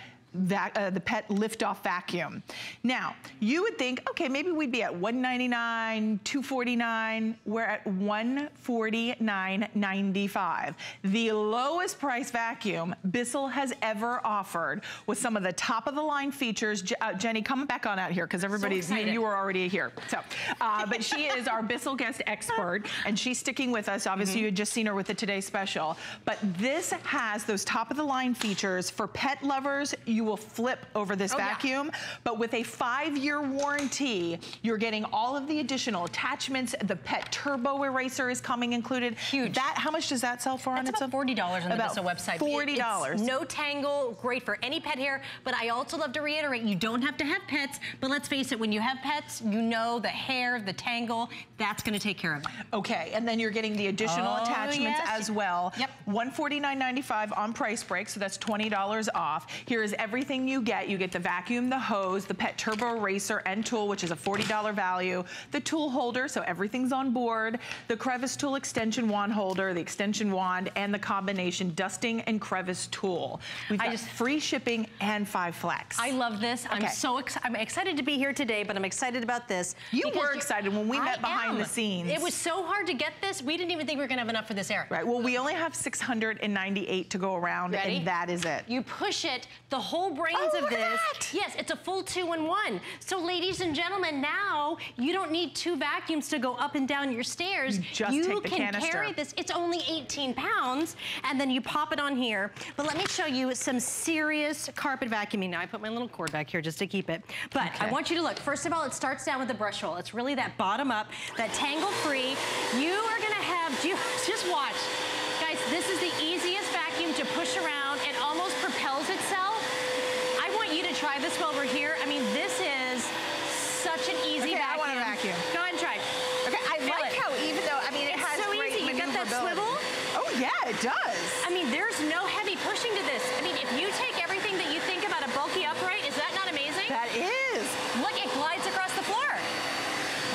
uh, the pet lift-off vacuum. Now, you would think, okay, maybe we'd be at 199 249 We're at 149.95. The lowest price vacuum Bissell has ever offered with some of the top of the line features. Uh, Jeni, come back on out here because everybody's, so you, you, were already here. So, uh, but she is our Bissell guest expert and she's sticking with us. Obviously, mm -hmm. you had just seen her with the Today Special. But this has those top of the line features for pet lovers. You will flip over this oh, vacuum. Yeah. But with a five-year warranty, you're getting all of the additional attachments. The pet turbo eraser is coming included. Huge. That How much does that sell for That's on its own? $40 on the website. $40. It's no tangle, great for any pet hair. But I also love to reiterate, you don't have to have pets. But let's face it, when you have pets, you know the hair, the tangle, that's going to take care of it. Okay, and then you're getting the additional oh, attachments yes. as well. Yep. $149.95 on price break, so that's $20 off. Here is everything everything you get. You get the vacuum, the hose, the pet turbo eraser and tool, which is a $40 value, the tool holder, so everything's on board, the crevice tool extension wand holder, the extension wand, and the combination dusting and crevice tool. We've got I just, free shipping and five flex. I love this. Okay. I'm so ex I'm excited to be here today, but I'm excited about this. You were excited when we met I behind am. the scenes. It was so hard to get this. We didn't even think we were gonna have enough for this air. Right, well, we only have 698 to go around, Ready? and that is it. You push it, the whole brains oh, of this. Yes, it's a full two-in-one. So ladies and gentlemen, now you don't need two vacuums to go up and down your stairs. You just you take the can canister. carry this. It's only 18 pounds, and then you pop it on here. But let me show you some serious carpet vacuuming. Now, I put my little cord back here just to keep it. But okay. I want you to look. First of all, it starts down with the brush roll. It's really that bottom up, that tangle-free. You are gonna have, just watch. Guys, this is the easiest vacuum to push around. It almost propels itself try this while we're here. I mean, this is such an easy okay, vacuum. I want a vacuum. Go ahead and try. Okay, I Feel like it. how even though, I mean, it it's has so great easy. You got that swivel? Oh, yeah, it does. I mean, there's no heavy pushing to this. I mean, if you take everything that you think about a bulky upright, is that not amazing? That is. Look, it glides across the floor.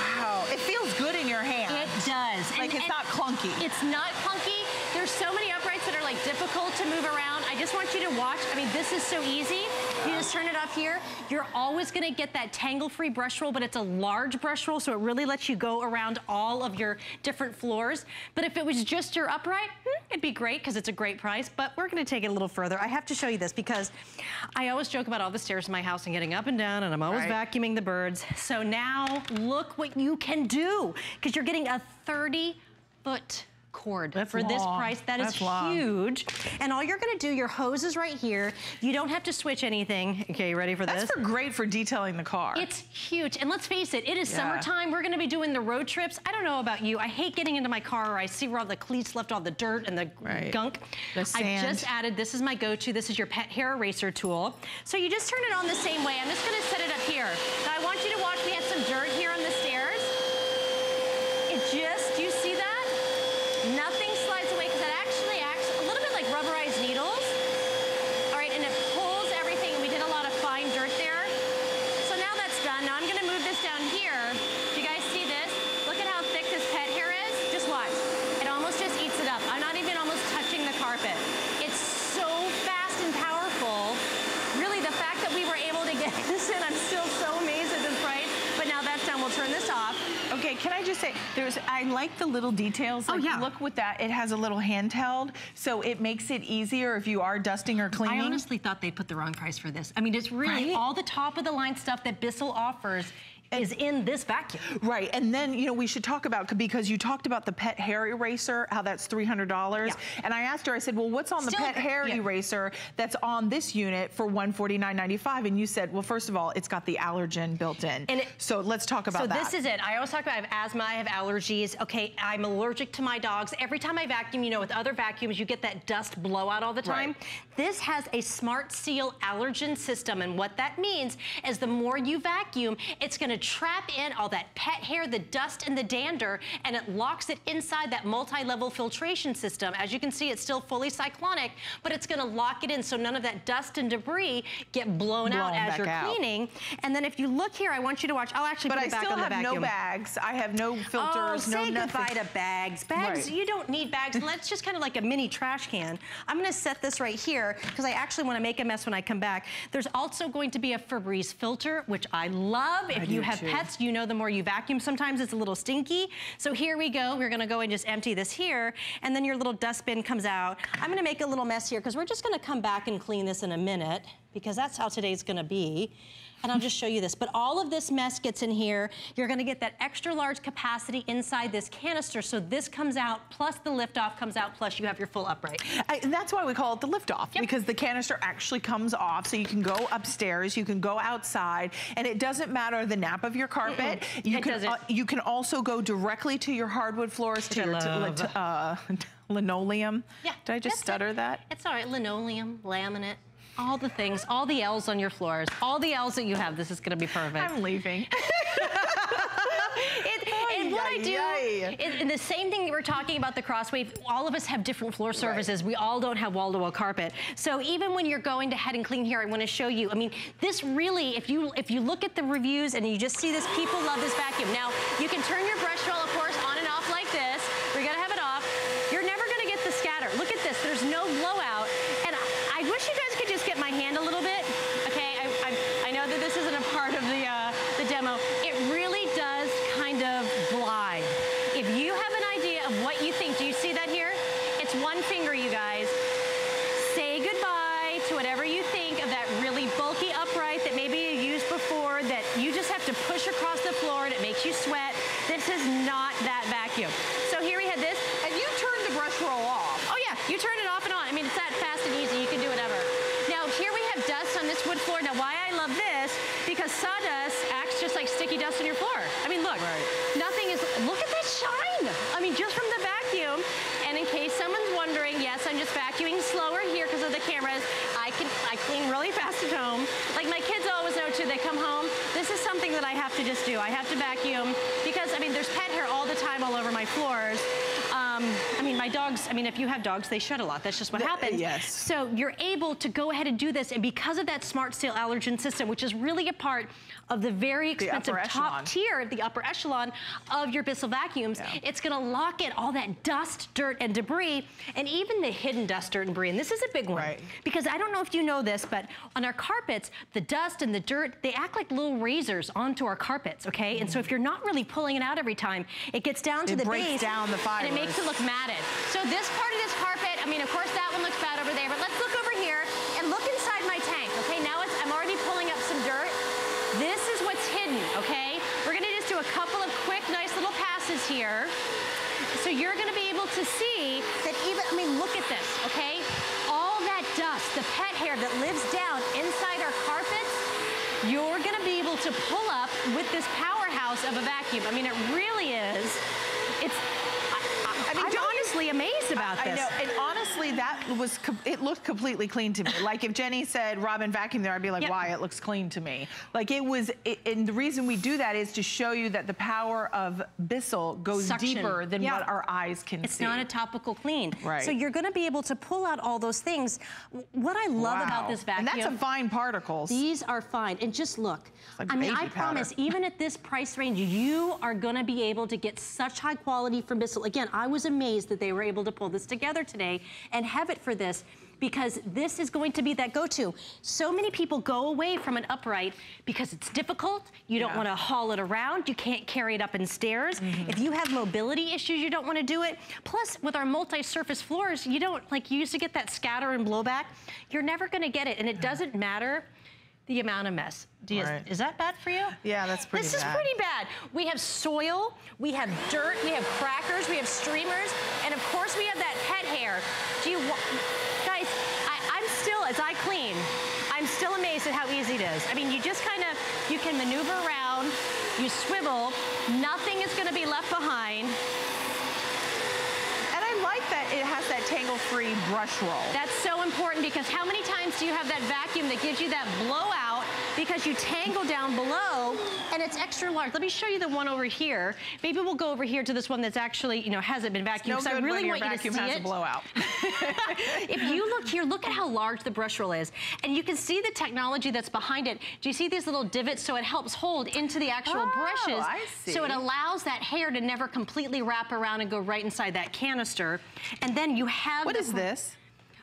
Wow, it feels good in your hand. It does. Like and, it's and not clunky. It's not clunky. There's so many uprights that are like difficult to move around. I just want you to watch. I mean, this is so easy. You just turn it off here. You're always gonna get that tangle-free brush roll, but it's a large brush roll, so it really lets you go around all of your different floors. But if it was just your upright, hmm, it'd be great because it's a great price, but we're gonna take it a little further. I have to show you this because I always joke about all the stairs in my house and getting up and down, and I'm always right. vacuuming the birds. So now look what you can do because you're getting a 30 foot cord That's for long. this price. That That's is huge. And all you're gonna do, your hose is right here. You don't have to switch anything. Okay, you ready for That's this? That's great for detailing the car. It's huge. And let's face it, it is yeah. summertime. We're gonna be doing the road trips. I don't know about you. I hate getting into my car where I see where all the cleats left all the dirt and the right. gunk. The sand. I just added, this is my go-to. This is your pet hair eraser tool. So you just turn it on the same way. I'm just gonna set it up here. Now I want you to watch, we have some dirt here on the stairs. It just, do you see that? Nothing rubberized needles. All right, and it pulls everything. We did a lot of fine dirt there. Okay, can I just say, there's, I like the little details. Oh, Like, yeah. Look with that, it has a little handheld, so it makes it easier if you are dusting or cleaning. I honestly thought they put the wrong price for this. I mean, it's really Right? all the top of the line stuff that Bissell offers is in this vacuum. Right, and then, you know, we should talk about, because you talked about the pet hair eraser, how that's $300. Yeah. And I asked her, I said, well, what's on the pet hair yeah. eraser that's on this unit for $149.95? And you said, well, first of all, it's got the allergen built in. And it- so let's talk about so that. this is it. I always talk about I have asthma, I have allergies. Okay, I'm allergic to my dogs. Every time I vacuum, you know, with other vacuums, you get that dust blowout all the time. Right. This has a smart seal allergen system. And what that means is the more you vacuum, it's gonna trap in all that pet hair, the dust and the dander, and it locks it inside that multi-level filtration system. As you can see, it's still fully cyclonic, but it's gonna lock it in so none of that dust and debris get blown, out as you're out. cleaning. And then if you look here, I want you to watch. I'll actually but put I it back still on the have no bags. I have no oh, filters, Oh, no say nothing. goodbye to bags. Bags, Right. you don't need bags. Let's just kind of like a mini trash can. I'm gonna set this right here because I actually wanna make a mess when I come back. There's also going to be a Febreze filter, which I love. If I you do have pets, you know the more you vacuum, sometimes it's a little stinky. So here we go. We're gonna go and just empty this here, and then your little dustbin comes out. I'm gonna make a little mess here because we're just gonna come back and clean this in a minute because that's how today's gonna be. And I'll just show you this. But all of this mess gets in here. You're gonna get that extra large capacity inside this canister. So this comes out, plus the lift off comes out, plus you have your full upright. I, and that's why we call it the lift off Yep. because the canister actually comes off so you can go upstairs, you can go outside, and it doesn't matter the nap of your carpet. You It can uh, you can also go directly to your hardwood floors to I your t- love. uh, linoleum. Yeah. Did I just stutter it. that? It's all right. Linoleum, laminate, all the things, all the L's on your floors, all the L's that you have. This is gonna be perfect. I'm leaving. It, and what I do, ay. and the same thing that we're talking about the Crosswave, all of us have different floor surfaces. We all don't have wall-to-wall carpet. So even when you're going to head and clean here, I want to show you, I mean, this really, if you if you look at the reviews and you just see this, people love this vacuum. Now, you can turn your brush roll, of course, on and off like this. We're gonna have it off. You're never gonna get the scatter. Look at this, there's no blowout. And I, I wish you guys could just get my hand a little bit. Okay, I, I, I know that this isn't a part of the, uh, the demo. It really does kind of glide. If you have an idea of what you think, do you see that here? It's one finger, you guys. Say goodbye to whatever you think of that really bulky upright that maybe you used before that you just have to push across the floor and it makes you sweat. This is not that vacuum. So here we had this. and you turned the brush roll off. Oh yeah, you turn it off and on. I mean, it's that fast and easy. You can do whatever. Now here we have dust on this wood floor. Now why I love this, because sawdust acts just like sticky dust on your floor. I mean, look, nothing is, look at this shine. I mean, just from the vacuum. And in case someone's wondering, yes, I'm just vacuuming slower here because of the cameras. I can, I clean really fast at home. Like my kids always know too, they come home. This is something that I have to just do. I have to vacuum because, I mean, there's pet hair all the time all over my floors. Um, I mean, my dogs, I mean, if you have dogs, they shed a lot. That's just what The- happens. yes. So you're able to go ahead and do this. And because of that smart seal allergen system, which is really a part of the very expensive upper top echelon. tier, the upper echelon of your Bissell vacuums, Yeah. it's gonna lock in all that dust, dirt, and debris, and even the hidden dust, dirt, and debris. And this is a big one. Right. Because I don't know if you know this, but on our carpets, the dust and the dirt, they act like little razors onto our carpets, okay? And so if mm. you're not really pulling it out every time, it gets down to It the breaks base. down the fibers. And it makes it look matted. So this part of this carpet, I mean, of course that one looks bad over there, but let's look over here and look inside my tank, okay? Now it's, I'm already pulling up some dirt. This is what's hidden, okay? We're gonna just do a couple of quick, nice little passes here. So you're gonna be able to see that even, I mean, look at this, okay? All that dust, the pet hair that lives down inside our carpets, you're gonna be able to pull up with this powerhouse of a vacuum. I mean, it really is. It's, I, I, I mean, honestly amazed about I this. know, and honestly, that was, it looked completely clean to me. Like if Jeni said, Robin vacuum there, I'd be like, Yep. why? It looks clean to me. Like it was, it, and the reason we do that is to show you that the power of Bissell goes Suction. deeper than Yeah. what our eyes can It's see. It's not a topical clean. Right. So you're gonna be able to pull out all those things. What I love Wow. about this vacuum. And that's a fine particles. These are fine. And just look. like I mean, I promise, even at this price range, you are gonna be able to get such high quality from Bissell. Again, I was amazed that they were able to pull this together today and have it for this. because this is going to be that go-to. So many people go away from an upright because it's difficult. You don't Yeah. want to haul it around. You can't carry it up in stairs. Mm-hmm. If you have mobility issues, you don't want to do it. Plus, with our multi-surface floors, you don't, like you used to get that scatter and blowback. You're never going to get it. And it doesn't matter the amount of mess. Do you, Right. Is that bad for you? Yeah, that's pretty This is pretty bad. We have soil, we have dirt, we have crackers, we have streamers, and of course we have that pet hair. Do you guys, I, I'm still, as I clean, I'm still amazed at how easy it is. I mean, you just kind of, you can maneuver around, you swivel, nothing is gonna be left behind. And I like that it has that tangle-free brush roll. That's so important because how many times do you have that vacuum that gives you that blowout because you tangle down below and it's extra large. Let me show you the one over here. Maybe we'll go over here to this one that's actually, you know, hasn't been vacuumed. no good I really when your want you to vacuum see has it. a blowout. if you look here, look at how large the brush roll is. And you can see the technology that's behind it. Do you see these little divots? So it helps hold into the actual Oh, brushes. I So it allows that hair to never completely wrap around and go right inside that canister. And then you have What is this?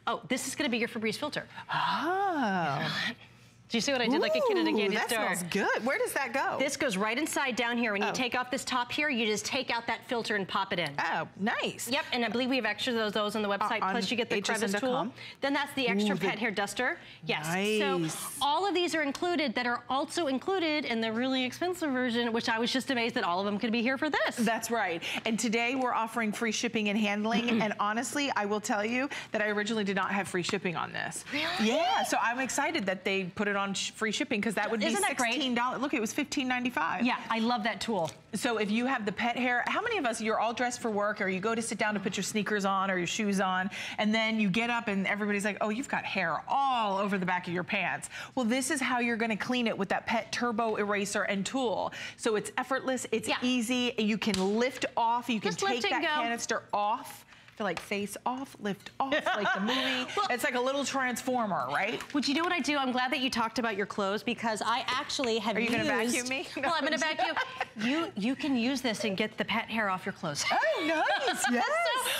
Oh, this is gonna be your Febreze filter. Oh. Do you see what I did like a kid at a Ooh, candy that store? smells good. Where does that go? This goes right inside down here. When you Oh. take off this top here, you just take out that filter and pop it in. Oh, nice. Yep, and I believe we have extra of those, on the website. Uh, on Plus, you get the crevice tool. Then that's the extra Ooh, the- pet hair duster. Yes. Nice. So all of these are included that are also included in the really expensive version, which I was just amazed that all of them could be here for this. That's right. And today we're offering free shipping and handling. and honestly, I will tell you that I originally did not have free shipping on this. Really? Yeah. So I'm excited that they put it on sh free shipping because that would Isn't be that great? $16. Look, it was $15.95. yeah, I love that tool. So if you have the pet hair, how many of us, you're all dressed for work or you go to sit down to put your sneakers on or your shoes on and then you get up and everybody's like, oh, you've got hair all over the back of your pants. Well, this is how you're gonna clean it with that pet turbo eraser and tool. So it's effortless, it's Yeah. easy, you can lift off, you can Just take that canister off. To like face off, lift off, like the movie. Well- it's like a little transformer, right? Would you know what I do? I'm glad that you talked about your clothes because I actually have Are you gonna vacuum me? Well, I'm gonna vacuum. You you can use this and get the pet hair off your clothes. Oh, nice, yes.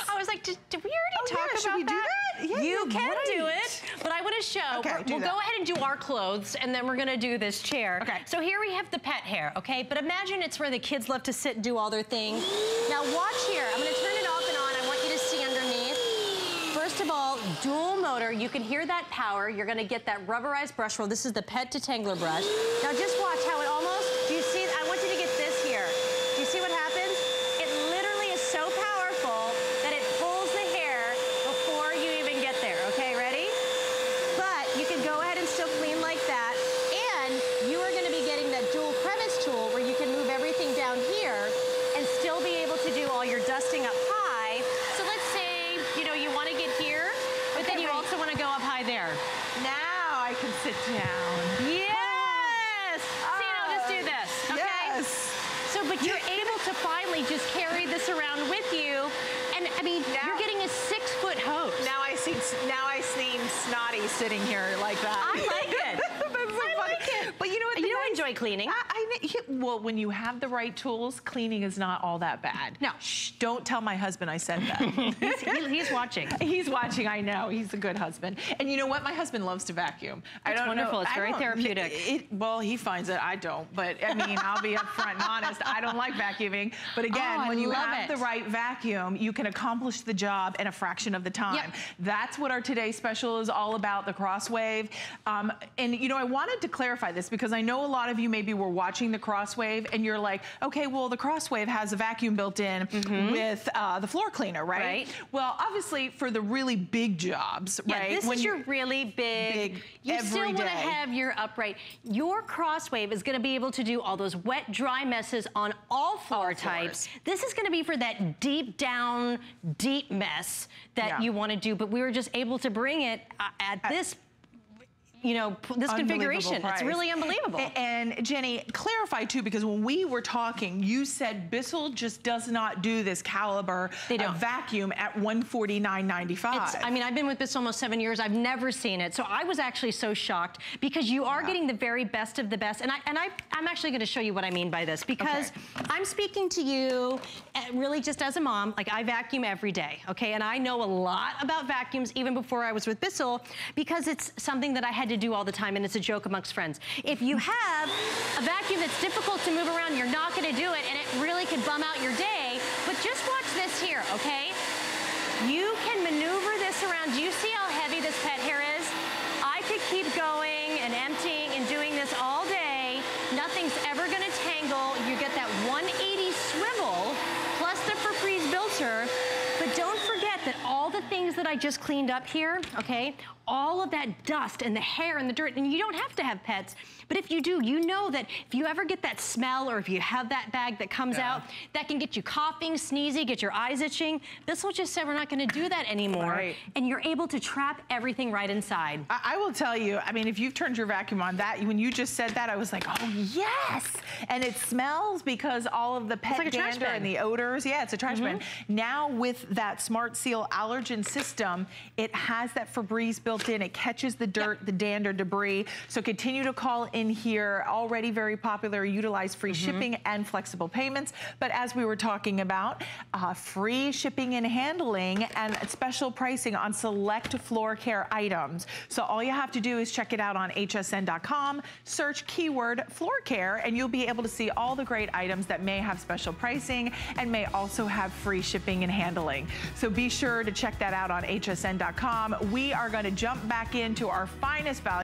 So I was like, did, did we already Oh, talk yeah, about should we do that? that? Yeah, you can do it, but I want to show. Okay, we'll that. go ahead and do our clothes, and then we're gonna do this chair. Okay. So here we have the pet hair, okay? But imagine it's where the kids love to sit and do all their things. Now watch here. I'm gonna turn it off and on. I want you to see underneath. First of all, dual motor. You can hear that power. You're gonna get that rubberized brush roll. This is the Pet Detangler brush. Now just watch how it almost, do you see, I want you to get this here. Do you see what happens? It literally is so powerful that it pulls the hair before you even get there. Okay, ready? But you can go ahead and still clean like that. And you are gonna be getting that dual crevice tool where you can move everything down here and still be able to do all your dusting up high. So let's say, you know, you wanna get here, but then Okay, you wait. also wanna go up high there. Now I can sit down. Yes! See, now just do this, okay? Yes. So, but you're able to finally just carry this around with you. And I mean, Now- you're getting a six foot hose. Now I see. Now I seem snotty sitting here like that. I like it. So I like it. But you know what? You don't enjoy cleaning. I, Kn- well, when you have the right tools, cleaning is not all that bad. No. Shh, don't tell my husband I said that. he's, he- he's watching. He's watching, I know. He's a good husband. And you know what? My husband loves to vacuum. I don't wonderful. Know, It's I very therapeutic. It, well, he finds it. I don't. But I mean, I'll be upfront and honest. I don't like vacuuming. But again, Oh, when you have it. the right vacuum, you can accomplish the job in a fraction of the time. Yep. That's what our today special is all about, the Crosswave. Um, and you know, I wanted to clarify this because I know a lot of you maybe were watching the Crosswave and you're like, okay, well, the Crosswave has a vacuum built in with uh, the floor cleaner, right? Right. Well, obviously for the really big jobs, Yeah, right? this When is your really big, Big, you still want to have your upright. Your Crosswave is going to be able to do all those wet, dry messes on all floor All types. floors. This is going to be for that deep down, deep mess that Yeah. you want to do, but we were just able to bring it uh, at this you know, this configuration. Price. It's really unbelievable. And, Jeni, clarify too, because when we were talking, you said Bissell just does not do this caliber they don't. vacuum at $149.95. I mean, I've been with Bissell almost seven years. I've never seen it. So I was actually so shocked because you are yeah. getting the very best of the best. And, I, and I, I'm actually going to show you what I mean by this because okay. I'm speaking to you eh, really just as a mom. Like I vacuum every day, okay? And I know a lot about vacuums even before I was with Bissell because it's something that I had to do all the time and it's a joke amongst friends. If you have a vacuum that's difficult to move around, you're not going to do it and it really could bum out your day. But just watch this here, okay? You can maneuver this around. Do you see how heavy this pet hair is? I could keep going and emptying and doing this all day. Nothing's ever gonna tangle. You get that 180 swivel plus the Febreze filter. But don't forget that all the things that I just cleaned up here, okay, all of that dust and the hair and the dirt, and you don't have to have pets, but if you do, you know that if you ever get that smell or if you have that bag that comes yeah. out, that can get you coughing, sneezy, get your eyes itching. This will just say we're not gonna do that anymore. Right. And you're able to trap everything right inside. I, I, will tell you, I mean, if you've turned your vacuum on that, when you just said that, I was like, oh yes! And it smells because all of the pet like dander and the odors. Yeah, it's a trash mm -hmm. bin. Mm-hmm. Now with that Smart Seal allergen system, it has that Febreze built in. It catches the dirt, yep. the dander, debris. So continue to call in here, already very popular, utilize free mm -hmm. shipping and flexible payments. But as we were talking about, uh, free shipping and handling and special pricing on select floor care items. So all you have to do is check it out on hsn.com, search keyword floor care, and you'll be able to see all the great items that may have special pricing and may also have free shipping and handling. So be sure to check that out on hsn.com. We are going to jump back into our finest value